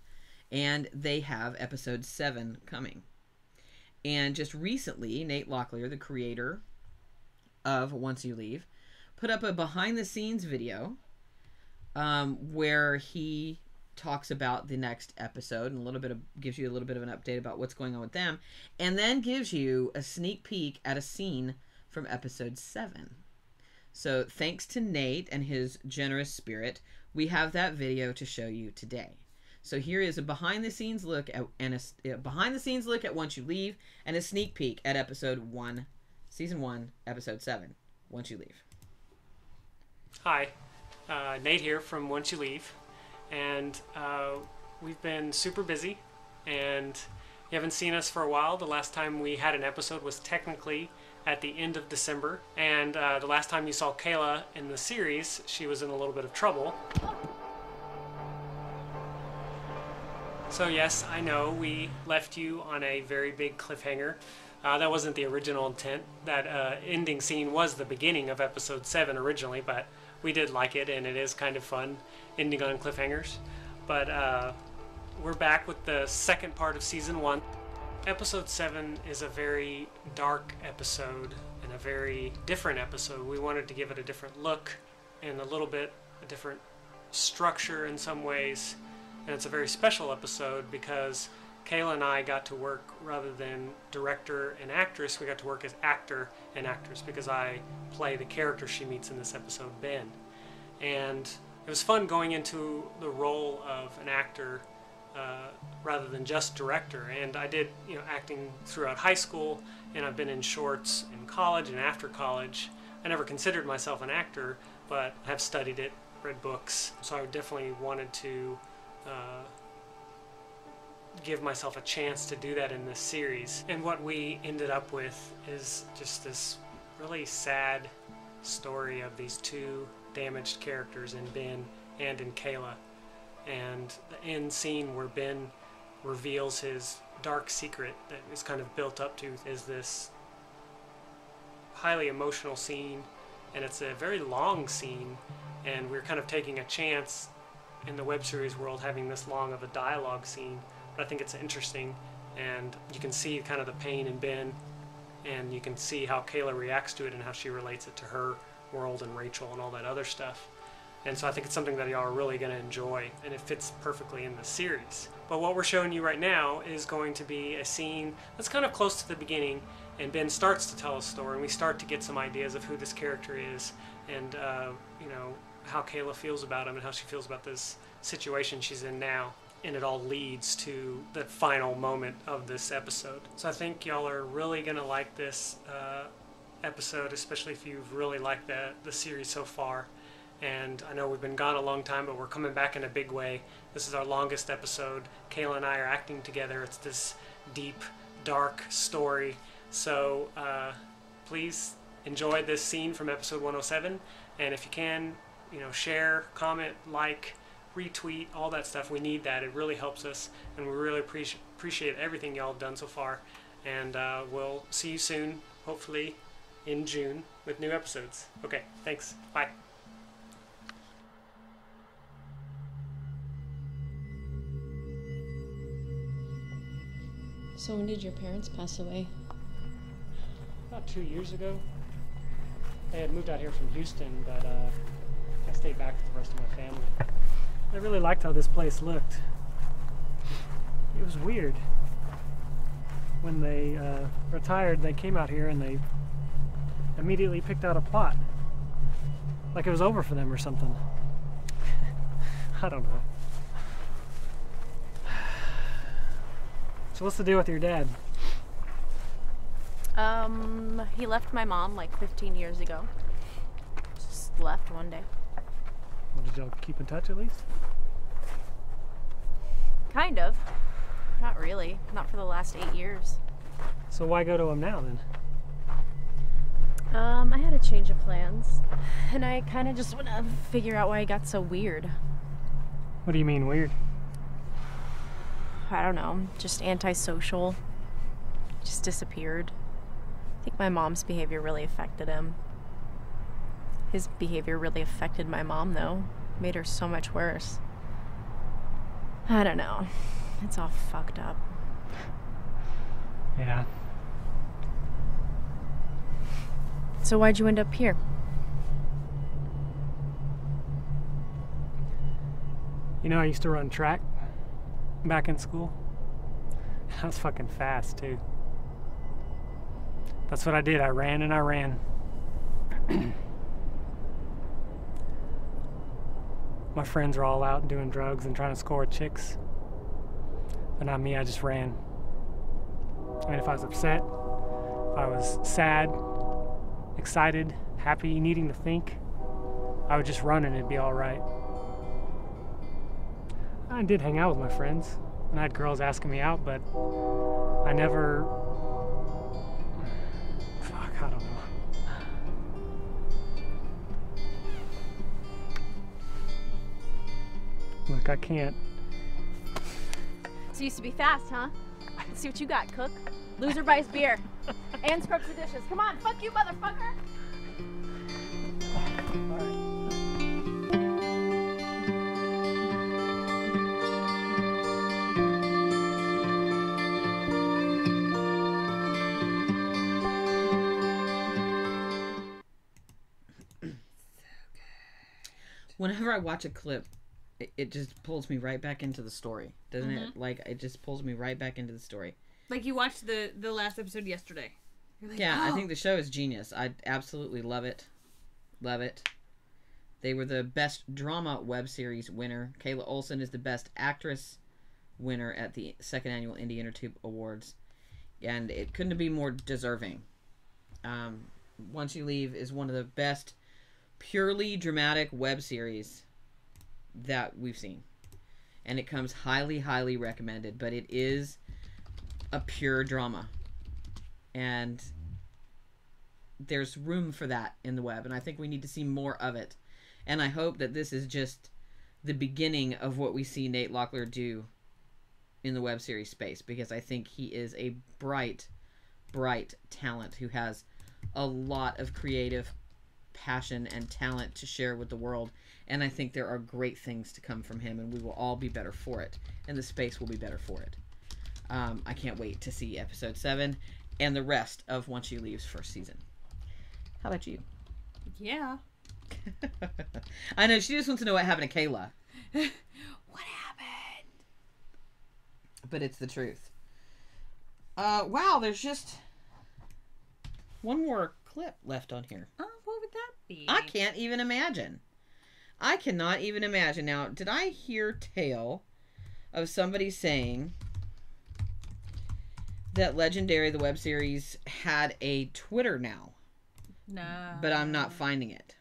and they have episode seven coming. And just recently, Nate Locklear, the creator of Once You Leave, put up a behind the scenes video um, where he talks about the next episode and a little bit of gives you a little bit of an update about what's going on with them and then gives you a sneak peek at a scene from episode 7 so thanks to nate and his generous spirit we have that video to show you today so here is a behind the scenes look at and a, a behind the scenes look at once you leave and a sneak peek at episode 1 season 1 episode 7 once you leave Hi, uh, Nate here from Once You Leave, and uh, we've been super busy, and you haven't seen us for a while. The last time we had an episode was technically at the end of December, and uh, the last time you saw Kayla in the series, she was in a little bit of trouble. So yes, I know we left you on a very big cliffhanger. Uh, that wasn't the original intent. That uh, ending scene was the beginning of episode seven originally, but we did like it, and it is kind of fun ending on cliffhangers. But uh, we're back with the second part of season one. Episode seven is a very dark episode and a very different episode. We wanted to give it a different look and a little bit a different structure in some ways. And it's a very special episode because Kayla and I got to work rather than director and actress, we got to work as actor and actress because I play the character she meets in this episode, Ben. And it was fun going into the role of an actor uh, rather than just director. And I did, you know, acting throughout high school, and I've been in shorts in college and after college. I never considered myself an actor, but I have studied it, read books, so I definitely wanted to. Uh, give myself a chance to do that in this series. And what we ended up with is just this really sad story of these two damaged characters in Ben and in Kayla. And the end scene where Ben reveals his dark secret that is kind of built up to is this highly emotional scene and it's a very long scene and we're kind of taking a chance in the web series world having this long of a dialogue scene but I think it's interesting, and you can see kind of the pain in Ben, and you can see how Kayla reacts to it and how she relates it to her world and Rachel and all that other stuff. And so I think it's something that y'all are really going to enjoy, and it fits perfectly in the series. But what we're showing you right now is going to be a scene that's kind of close to the beginning, and Ben starts to tell a story, and we start to get some ideas of who this character is, and uh, you know how Kayla feels about him, and how she feels about this situation she's in now and it all leads to the final moment of this episode. So I think y'all are really gonna like this uh, episode, especially if you've really liked the the series so far. And I know we've been gone a long time, but we're coming back in a big way. This is our longest episode. Kayla and I are acting together. It's this deep, dark story. So uh, please enjoy this scene from episode 107. And if you can, you know, share, comment, like retweet, all that stuff. We need that. It really helps us, and we really appreciate appreciate everything y'all have done so far. And uh, we'll see you soon, hopefully in June, with new episodes. Okay, thanks. Bye. So when did your parents pass away? About two years ago. They had moved out here from Houston, but uh, I stayed back with the rest of my family. I really liked how this place looked. It was weird. When they uh, retired, they came out here and they immediately picked out a plot. Like it was over for them or something. <laughs> I don't know. <sighs> So what's the deal with your dad? Um, he left my mom like 15 years ago. Just left one day. Well, did y'all keep in touch at least? Kind of. Not really. Not for the last eight years. So why go to him now then? Um, I had a change of plans. And I kind of just want to figure out why he got so weird. What do you mean weird? I don't know. Just antisocial. Just disappeared. I think my mom's behavior really affected him. His behavior really affected my mom, though. Made her so much worse. I don't know. It's all fucked up. Yeah. So why'd you end up here? You know, I used to run track back in school. <laughs> I was fucking fast, too. That's what I did. I ran and I ran. <clears throat> My friends are all out doing drugs and trying to score chicks. But not me, I just ran. I mean, if I was upset, if I was sad, excited, happy, needing to think, I would just run and it'd be alright. I did hang out with my friends, and I had girls asking me out, but I never. Look, I can't. So you used to be fast, huh? Let's see what you got, cook. Loser buys beer. <laughs> and scrubs the dishes. Come on, fuck you, motherfucker! Whenever I watch a clip, it, it just pulls me right back into the story, doesn't it? Mhm. Like it just pulls me right back into the story. Like you watched the the last episode yesterday. Like, yeah, I "Oh." think the show is genius. I absolutely love it. Love it. They were the best drama web series winner. Kayla Olson is the best actress winner at the second annual Indie Intertube Awards, and it couldn't be more deserving. Um, Once You Leave is one of the best purely dramatic web series that we've seen, and it comes highly, highly recommended. But it is a pure drama, and there's room for that in the web, and I think we need to see more of it. And I hope that this is just the beginning of what we see Nate Locklear do in the web series space because I think he is a bright, bright talent who has a lot of creative passion and talent to share with the world. And I think there are great things to come from him, and we will all be better for it, and the space will be better for it. Um, I can't wait to see episode seven and the rest of Once She Leaves first season. How about you? Yeah. <laughs> I know she just wants to know what happened to Kayla, <laughs> What happened? but it's the truth. Uh, wow, there's just one more clip left on here. Oh, what would that be? I can't even imagine. I cannot even imagine. Now, did I hear tale of somebody saying that Legendary, the web series, had a Twitter now? No. but I'm not finding it.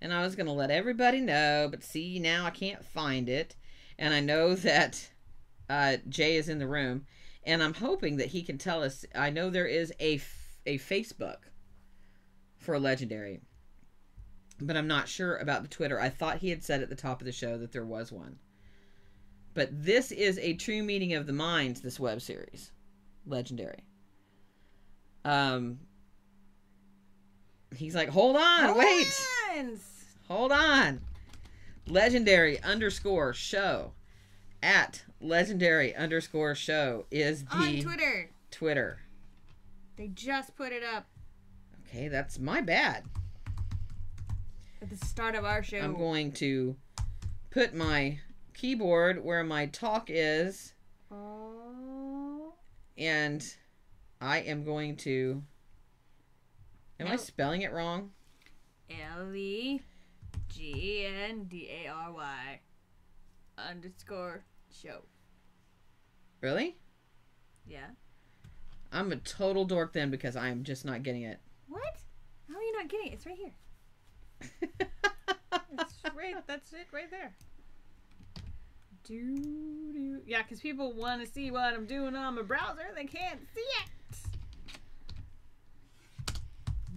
And I was going to let everybody know, but see, now I can't find it. And I know <laughs> that uh, Jay is in the room, and I'm hoping that he can tell us. I know there is a, a Facebook for a Legendary, but I'm not sure about the Twitter. I thought he had said at the top of the show that there was one. But this is a true meeting of the minds, this web series. Legendary. Um, He's like, hold on, wait, hold on. Legendary underscore show at legendary underscore show is the On Twitter. Twitter. They just put it up Okay, that's my bad. at the start of our show. I'm going to put my keyboard where my talk is, Oh. and I am going to. Am I spelling it wrong? L E G N D A R Y underscore show. Really? Yeah. I'm a total dork then because I am just not getting it. What? How are you not getting it? It's right here. <laughs> it's right. That's it right there. Do do. Yeah, because people want to see what I'm doing on my browser. They can't see it.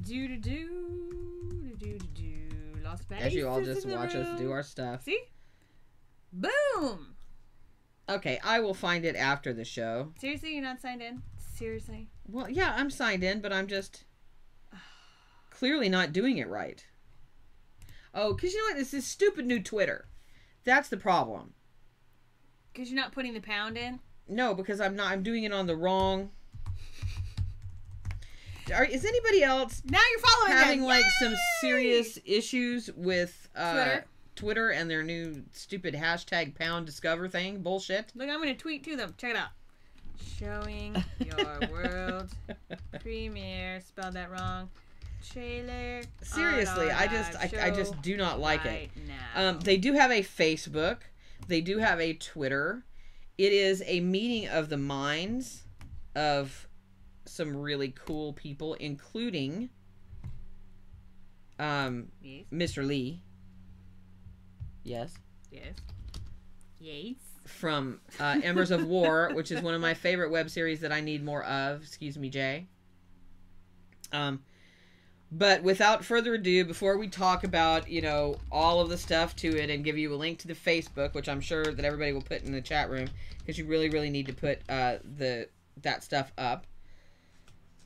Do do do do do do. Lost As you all just watch us do our stuff. See? Boom. Okay, I will find it after the show. Seriously, you're not signed in. Seriously. Well, yeah, I'm signed in, but I'm just <sighs> clearly not doing it right. Oh, because you know what? This is stupid new Twitter. That's the problem. Because you're not putting the pound in. No, because I'm not. I'm doing it on the wrong. Are, is anybody else now you're following having them. like some serious issues with uh, Twitter? Twitter and their new stupid hashtag pound discover thing? Bullshit. Look, I'm gonna tweet to them. Check it out. Showing <laughs> your world premiere. Spelled that wrong. Trailer. Seriously, I just I, I just do not like right it. now. Um, they do have a Facebook. They do have a Twitter. It is a meeting of the minds of some really cool people, including um, Yes. Mr. Lee. Yes. Yes. Yes. From uh, Embers of War, which is one of my favorite web series that I need more of. Excuse me, Jay. Um, but without further ado, before we talk about you know all of the stuff to it and give you a link to the Facebook, which I'm sure that everybody will put in the chat room because you really really need to put uh, the that stuff up.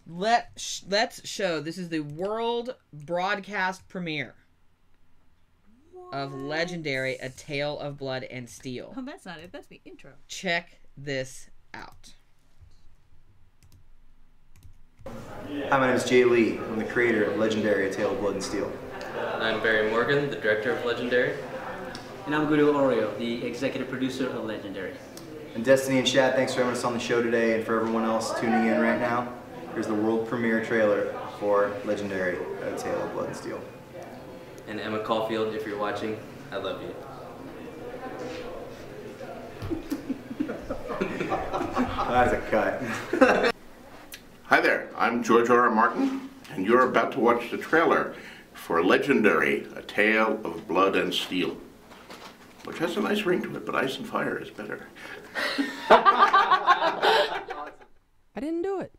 Let sh- let's show this is the world broadcast premiere of Legendary: A Tale of Blood and Steel. Oh, that's not it. That's the intro. Check this out. Hi, my name is Jay Lee. I'm the creator of Legendary: A Tale of Blood and Steel. I'm Barry Morgan, the director of Legendary. And I'm Guru Oreo, the executive producer of Legendary. And Destiny and Shad, thanks for having us on the show today, and for everyone else tuning in right now. Here's the world premiere trailer for Legendary: A Tale of Blood and Steel. And Emma Caulfield, if you're watching, I love you. <laughs> That's a cut. Hi there, I'm George R. R. Martin, and you're about to watch the trailer for Legendary, A Tale of Blood and Steel, which has a nice ring to it, but Ice and Fire is better. <laughs> I didn't do it.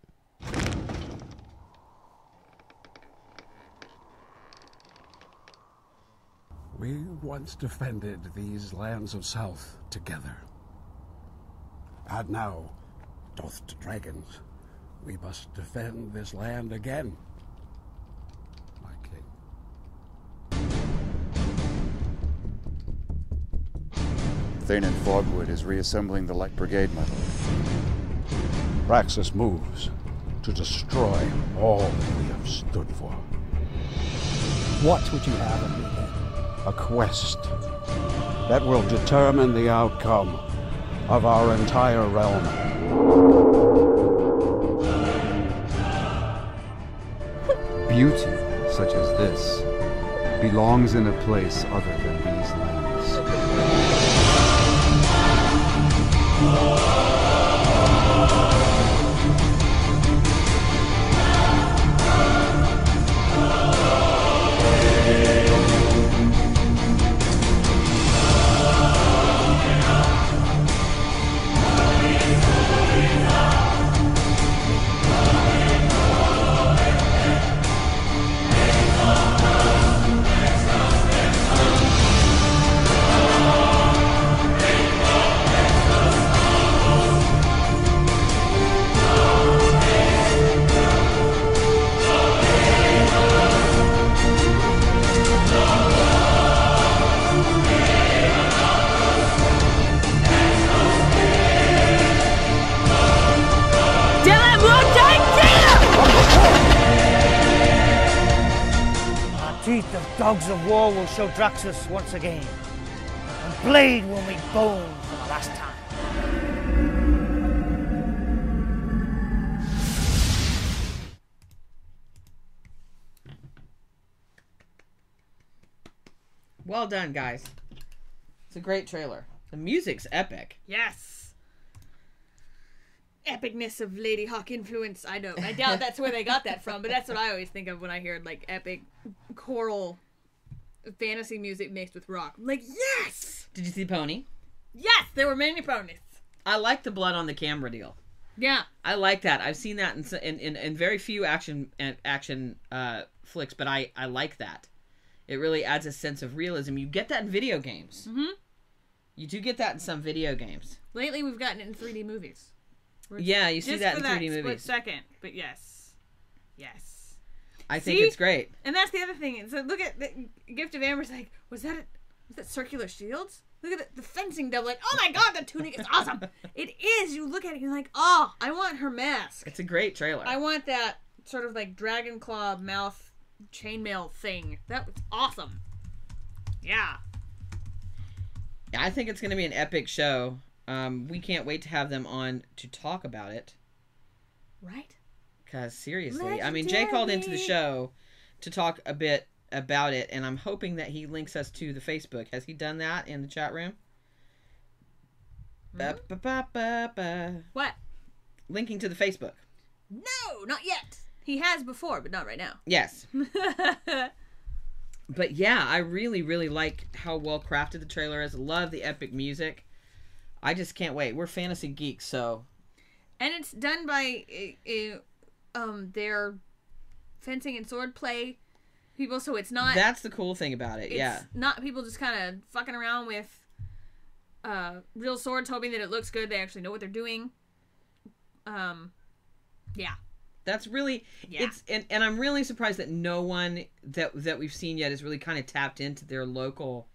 We once defended these lands of South together. And now, doth to dragons, we must defend this land again. My king. Thanen Fogwood is reassembling the Light Brigade, my lord. Draxus moves to destroy all that we have stood for. What would you have of me then? A quest that will determine the outcome of our entire realm. Beauty, such as this, belongs in a place other of dogs of war will show Draxus once again. And Blade will meet Bone for the last time. Well done, guys. It's a great trailer. The music's epic. Yes. Epicness of Ladyhawke influence. I don't. I doubt that's where they got that from, but that's what I always think of when I hear like epic choral fantasy music mixed with rock. I'm like, yes, Did you see Pony? yes, there were many ponies. I like the blood on the camera deal. Yeah, I like that. I've seen that in in, in, in very few action action uh, flicks, but I I like that. It really adds a sense of realism. You get that in video games. Mhm. You do get that in some video games. lately we've gotten it in 3D movies. Yeah, you see that in that 3D split movies. second, but yes, yes. I think See? it's great. And that's the other thing. So look at the Gift of Amber's like, was that a, was that circular shields? Look at the, the fencing double. Like, oh my god, the tunic is awesome. <laughs> it is. You look at it, you're like, oh, I want her mask. It's a great trailer. I want that sort of like dragon claw mouth chainmail thing. That was awesome. Yeah. Yeah, I think it's going to be an epic show. Um, we can't wait to have them on to talk about it. Right? Because seriously, I mean, Jay called into the show to talk a bit about it, and I'm hoping that he links us to the Facebook. Has he done that in the chat room? Ba. What? Linking to the Facebook. No, not yet. He has before, but not right now. Yes. <laughs> But yeah, I really, really like how well crafted the trailer is. Love the epic music. I just can't wait. We're fantasy geeks, so and it's done by um their fencing and sword play people so it's not that's the cool thing about it. it's Yeah. not people just kind of fucking around with uh real swords hoping that it looks good they actually know what they're doing um yeah That's really Yeah. it's and, and I'm really surprised that no one that that we've seen yet has really kind of tapped into their local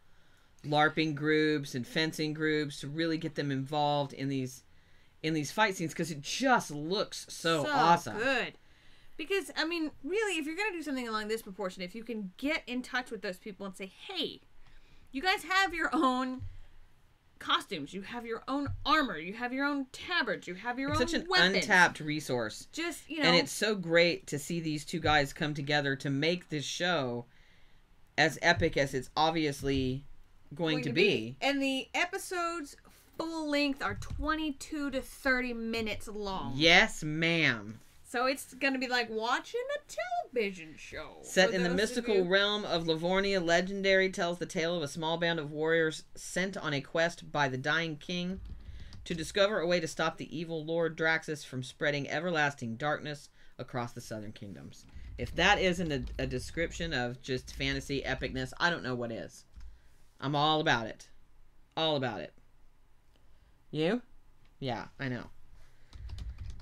LARPing groups and fencing groups to really get them involved in these in these fight scenes because it just looks so, awesome. good because i mean really if you're gonna do something along this proportion if you can get in touch with those people and say hey you guys have your own costumes you have your own armor you have your own tabards you have your It's own such an weapons. untapped resource. just you know and it's so great to see these two guys come together to make this show as epic as it's obviously going, to, be. and the episodes full length are 22 to 30 minutes long Yes, ma'am. so it's gonna be like watching a television show Set in the mystical you- realm of Livornia, Legendary tells the tale of a small band of warriors sent on a quest by the dying king to discover a way to stop the evil Lord Draxus from spreading everlasting darkness across the southern kingdoms. If that isn't a, a description of just fantasy epicness, I don't know what is. I'm all about it. All about it. You? Yeah, I know.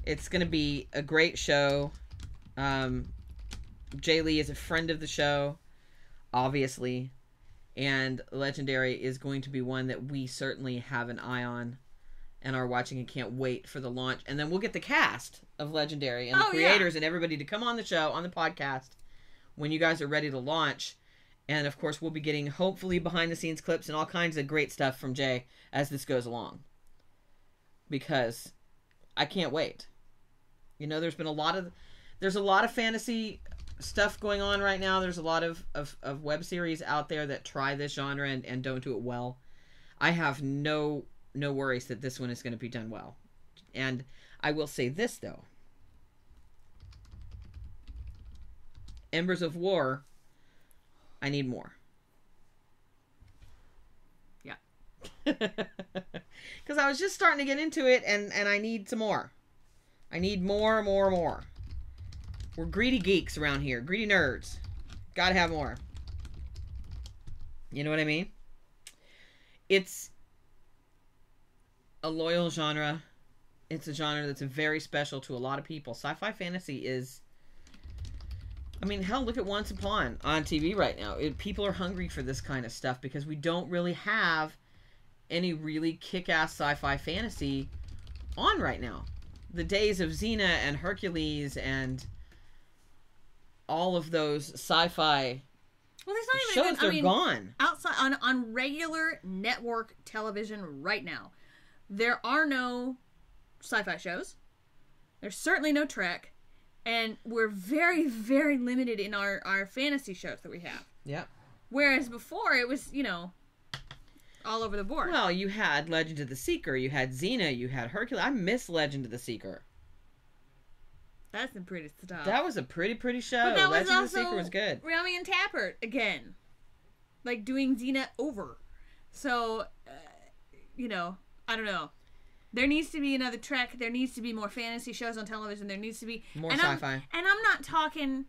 It's going to be a great show. Um, Jay Lee is a friend of the show, obviously, and Legendary is going to be one that we certainly have an eye on and are watching and can't wait for the launch. And then we'll get the cast of Legendary and the Oh, yeah. creators and everybody to come on the show, on the podcast, when you guys are ready to launch. And of course, we'll be getting hopefully behind the scenes clips and all kinds of great stuff from Jay as this goes along. Because I can't wait. You know, there's been a lot of there's a lot of fantasy stuff going on right now. There's a lot of, of, of web series out there that try this genre and, and don't do it well. I have no no worries that this one is going to be done well. And I will say this though. Embers of War, I need more. Yeah. <laughs> Because I was just starting to get into it and, and I need some more. I need more, more, more. We're greedy geeks around here, greedy nerds. Gotta have more. You know what I mean? It's a loyal genre. It's a genre that's very special to a lot of people. Sci-fi fantasy is. I mean, hell, look at Once Upon on TV right now. It, people are hungry for this kind of stuff because we don't really have any really kick-ass sci-fi fantasy on right now. The days of Xena and Hercules and all of those sci-fi Well, there's not even shows even, they're I mean, gone. outside on on regular network television right now. There are no sci-fi shows. There's certainly no Trek, and we're very very limited in our our fantasy shows that we have. Yep. Whereas before it was, you know, all over the board. Well, you had Legend of the Seeker, you had Xena, you had Hercules. I miss Legend of the Seeker. That's some pretty stuff. That was a pretty pretty show. But that was Legend of the Seeker was good. Raimi and Tapert again, like doing Xena over. So, uh, you know, I don't know. There needs to be another Trek. There needs to be more fantasy shows on television. There needs to be More and I'm- sci-fi. and I'm not talking.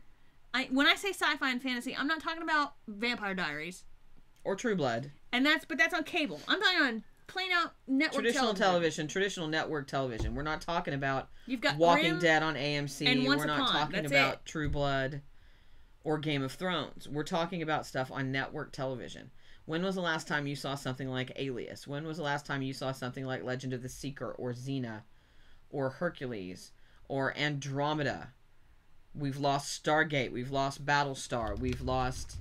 I when I say sci-fi and fantasy, I'm not talking about Vampire Diaries. Or True Blood. And that's but that's on cable. I'm talking on plain out network traditional television. television, traditional network television. We're not talking about You've got Walking Grimm Dead on AMC. and Once We're not Upon. talking That's about it. True Blood or Game of Thrones. We're talking about stuff on network television. When was the last time you saw something like Alias? When was the last time you saw something like Legend of the Seeker or Xena or Hercules or Andromeda? We've lost Stargate. We've lost Battlestar. We've lost.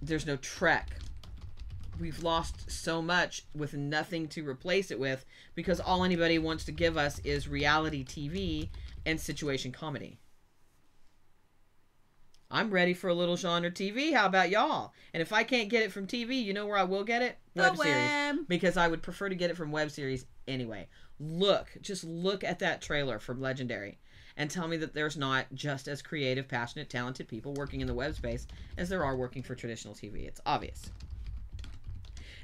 There's no Trek. We've lost so much with nothing to replace it with because all anybody wants to give us is reality TV and situation comedy. I'm ready for a little genre TV. How about y'all? And if I can't get it from TV, you know where I will get it? Web series. web. Because I would prefer to get it from web series anyway. Look, just look at that trailer from Legendary and tell me that there's not just as creative, passionate, talented people working in the web space as there are working for traditional TV. It's obvious.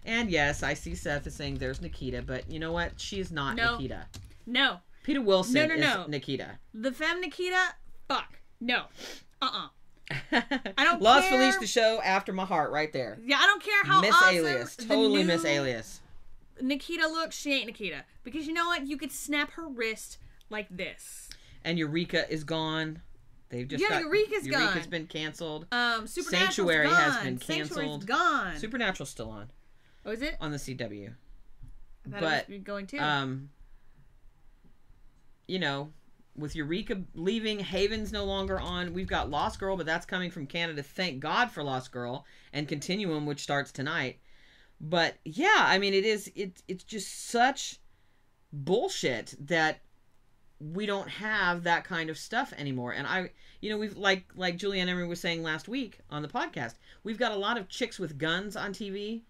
And yes, I see Seth is saying there's Nikita, but you know what? She is not No. Nikita. No, Peta Wilson No, no, is no. Nikita. the Femme Nikita. Fuck no. Uh uh <laughs> I don't Lost care. The show after my heart right there. Yeah, I don't care how Miss awesome Alias. Totally Miss Alias. Nikita looks. She ain't Nikita because you know what? You could snap her wrist like this. And Eureka is gone. They've just Yeah, got, Eureka's Eureka's gone. been canceled. Um, Supernatural's Sanctuary gone. has been Sanctuary's canceled. gone. Supernatural's still on Oh, is it? on the CW. I thought but it was going to. um, you know, with Eureka leaving, Haven's no longer on. We've got Lost Girl, but that's coming from Canada. Thank God for Lost Girl and Continuum, which starts tonight. But yeah, I mean, it is it it's just such bullshit that we don't have that kind of stuff anymore. And I, you know, we've like like Julianne Emery was saying last week on the podcast, we've got a lot of chicks with guns on TV,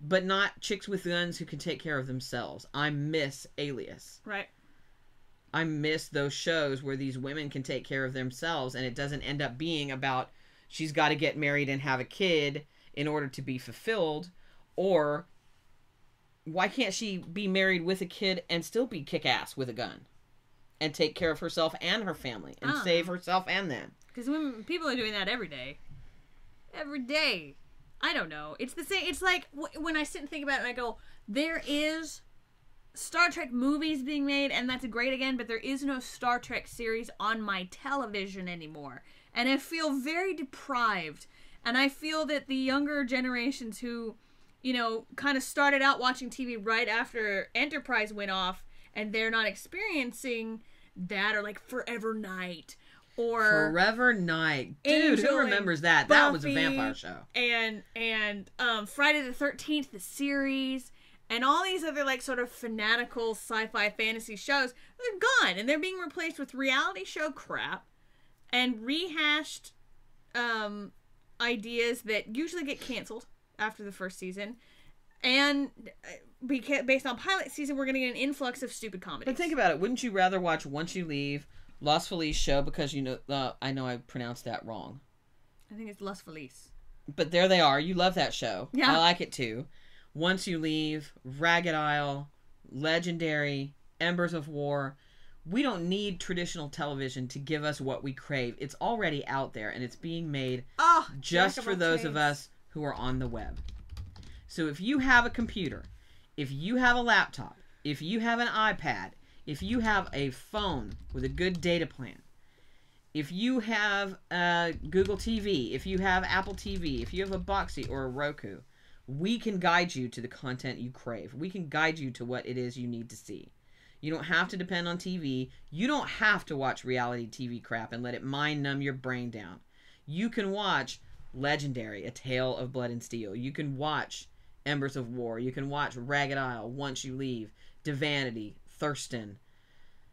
but not chicks with guns who can take care of themselves. I miss Alias. right. I miss those shows where these women can take care of themselves and it doesn't end up being about she's got to get married and have a kid in order to be fulfilled or why can't she be married with a kid and still be kick ass with a gun and take care of herself and her family and Ah. save herself and them? Because women, people are doing that every day. Every day. I don't know. It's the same. It's like w- when I sit and think about it, and I go, there is Star Trek movies being made, and that's great again, but there is no Star Trek series on my television anymore. And I feel very deprived. And I feel that the younger generations who, you know, kind of started out watching TV right after Enterprise went off, and they're not experiencing that, or like Forever Knight, or Forever Knight. Dude, Angel who remembers that? That was a vampire show. And and um, Friday the Thirteenth, the series, and all these other like sort of fanatical sci-fi fantasy shows, they're gone, and they're being replaced with reality show crap and rehashed um, ideas that usually get canceled after the first season. And uh, beca- based on pilot season, we're going to get an influx of stupid comedy But think about it. Wouldn't you rather watch Once You Leave, Lost Felice show because you know uh, I know I pronounced that wrong. I think it's Lust Felice. But there they are. You love that show. Yeah. I like it too. Once You Leave, Ragged Isle, Legendary, Embers of War. We don't need traditional television to give us what we crave. It's already out there and it's being made Oh, just for those of us who are on the web. So if you have a computer, if you have a laptop, if you have an iPad, if you have a phone with a good data plan, if you have uh, Google TV, if you have Apple TV, if you have a Boxee or a Roku, we can guide you to the content you crave. We can guide you to what it is you need to see. You don't have to depend on TV. You don't have to watch reality TV crap and let it mind numb your brain down. You can watch Legendary, A Tale of Blood and Steel. You can watch Embers of War. You can watch Ragged Isle, Once You Leave, Divanity, Thurston,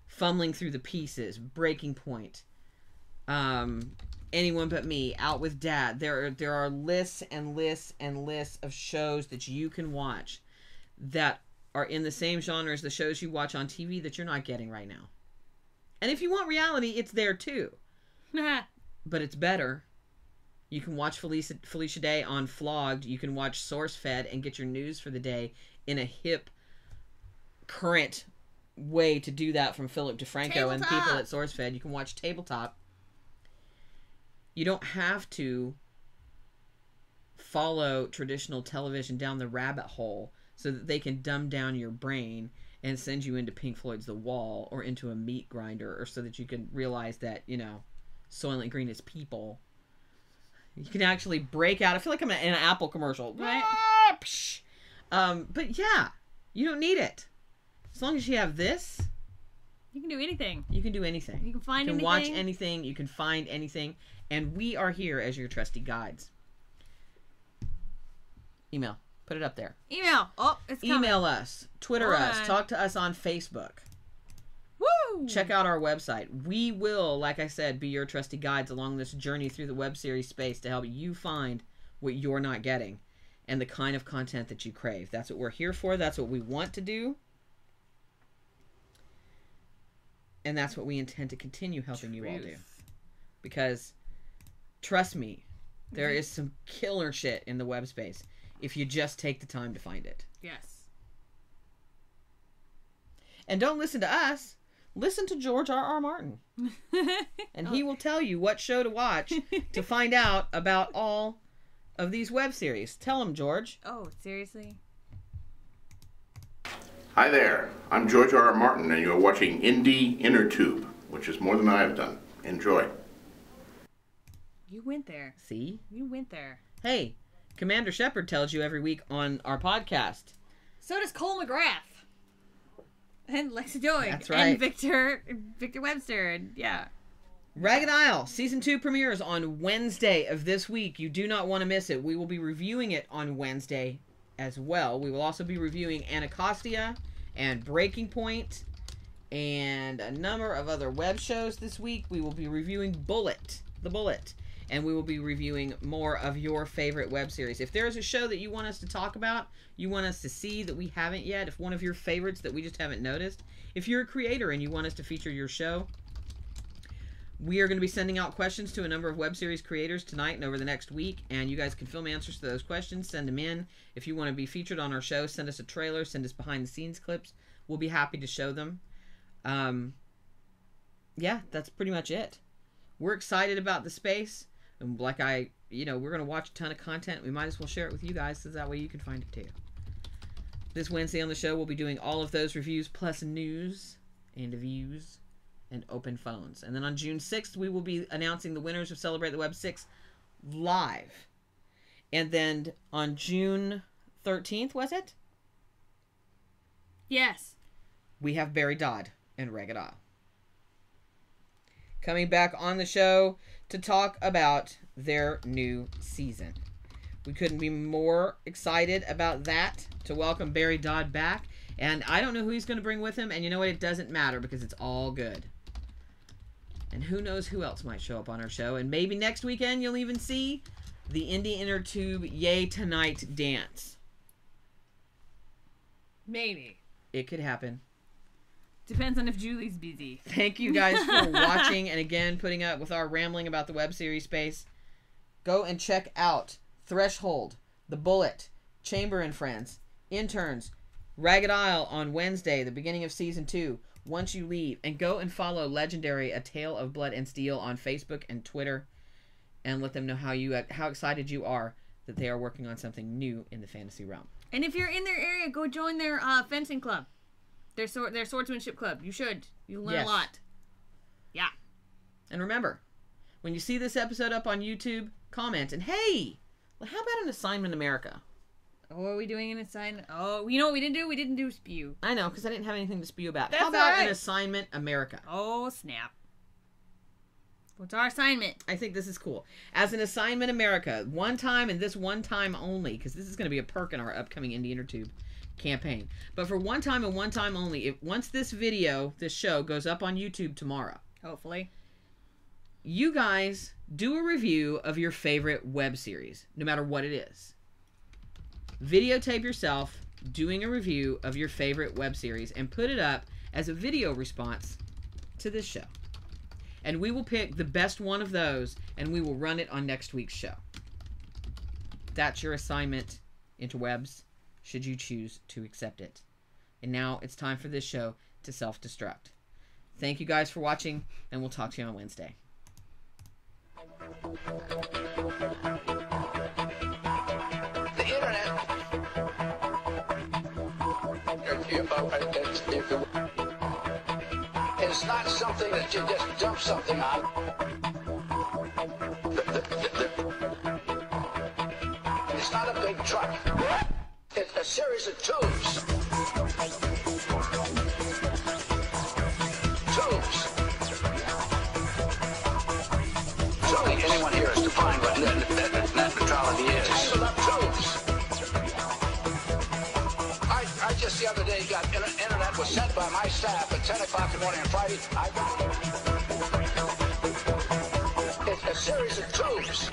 Fumbling Through the Pieces, Breaking Point, um, anyone but me out with dad there are there are lists and lists and lists of shows that you can watch that are in the same genre as the shows you watch on TV that you're not getting right now. And if you want reality, it's there too. <laughs> but it's better. You can watch Felicia, Felicia Day on Flogged. You can watch SourceFed and get your news for the day in a hip, current way to do that from Philip DeFranco and people Tabletop. at SourceFed. You can watch Tabletop. You don't have to follow traditional television down the rabbit hole so that they can dumb down your brain and send you into Pink Floyd's The Wall or into a meat grinder or so that you can realize that, you know, Soylent Green is people. You can actually break out. I feel like I'm in an Apple commercial. Right. Ah. Um, but yeah, you don't need it. As long as you have this, You can do anything. you can do anything. You can find anything. you can watch anything. anything. You can find anything. And we are here as your trusty guides. Email. Put it up there. Email. Oh, it's coming. Email us. Twitter us. Talk to us on Facebook. Woo! Check out our website. We will, like I said, be your trusty guides along this journey through the web series space to help you find what you're not getting and the kind of content that you crave. That's what we're here for. That's what we want to do. And that's what we intend to continue helping you all do. Because trust me, there mm-hmm. is some killer shit in the web space if you just take the time to find it. Yes. And don't listen to us. Listen to George R. R. Martin. <laughs> and he will tell you what show to watch to <laughs> find out about all of these web series. Tell him, George. Oh, seriously? Hi there, I'm George R. R. Martin, and you're watching Indie Intertube, which is more than I have done. Enjoy. You went there. See? You went there. Hey, Commander Shepard tells you every week on our podcast. So does Cole McGrath. And Lexa Doig. That's right. And Victor Victor Webster. And yeah. Ragged Isle season two premieres on Wednesday of this week. You do not want to miss it. We will be reviewing it on Wednesday as well. We will also be reviewing Anacostia and Breaking Point and a number of other web shows this week. We will be reviewing Bullet, The Bullet, and we will be reviewing more of your favorite web series. If there is a show that you want us to talk about, you want us to see that we haven't yet, if one of your favorites that we just haven't noticed, if you're a creator and you want us to feature your show, we are going to be sending out questions to a number of web series creators tonight and over the next week, and you guys can film answers to those questions. Send them in. If you want to be featured on our show, send us a trailer, send us behind the scenes clips. We'll be happy to show them. Um, yeah, that's pretty much it. We're excited about the space, and like I, you know, we're going to watch a ton of content. We might as well share it with you guys, so that way you can find it too. This Wednesday on the show, we'll be doing all of those reviews plus news and views and open phones. And then on June 6th, we will be announcing the winners of Celebrate the Web 6 live. And then on June 13th, was it? Yes. We have Barry Dodd and Ragged. Coming back on the show to talk about their new season. We couldn't be more excited about that to welcome Barry Dodd back. And I don't know who he's going to bring with him. And you know what? It doesn't matter because it's all good. And who knows who else might show up on our show. And maybe next weekend you'll even see the Indie Intertube Yay Tonight dance. Maybe. It could happen. Depends on if Julie's busy. Thank you guys for <laughs> watching and again putting up with our rambling about the web series space. Go and check out Threshold, The Bullet, Chamber and Friends, Interns, Ragged Isle on Wednesday, the beginning of season two. Once you leave, and go and follow Legendary: A Tale of Blood and Steel on Facebook and Twitter, and let them know how you how excited you are that they are working on something new in the fantasy realm. And if you're in their area, go join their uh, fencing club. Their sword, their swordsmanship club. You should. You'll learn Yes. a lot. Yeah. And remember, when you see this episode up on YouTube, comment and hey, how about an assignment America? Oh, are we doing an assignment? Oh, you know what we didn't do? We didn't do spew. I know because I didn't have anything to spew about. That's how about alright. an assignment America? Oh snap! What's our assignment? I think this is cool. As an assignment America, one time and this one time only, because this is going to be a perk in our upcoming Indie Intertube campaign. But for one time and one time only, if once this video, this show goes up on YouTube tomorrow, Hopefully. you guys do a review of your favorite web series, no matter what it is. Videotape yourself doing a review of your favorite web series and put it up as a video response to this show. And we will pick the best one of those and we will run it on next week's show. That's your assignment, interwebs, should you choose to accept it. And now it's time for this show to self destruct. Thank you guys for watching, and we'll talk to you on Wednesday. The internet. It's not something that you just dump something on. It's not a big truck. A series of tubes. Tubes. Surely anyone here has defined what net, net, net, net neutrality is. Tangled up tubes. I, I just the other day got inter- internet was sent by my staff at 10 o'clock in the morning on Friday. I got it's a series of tubes.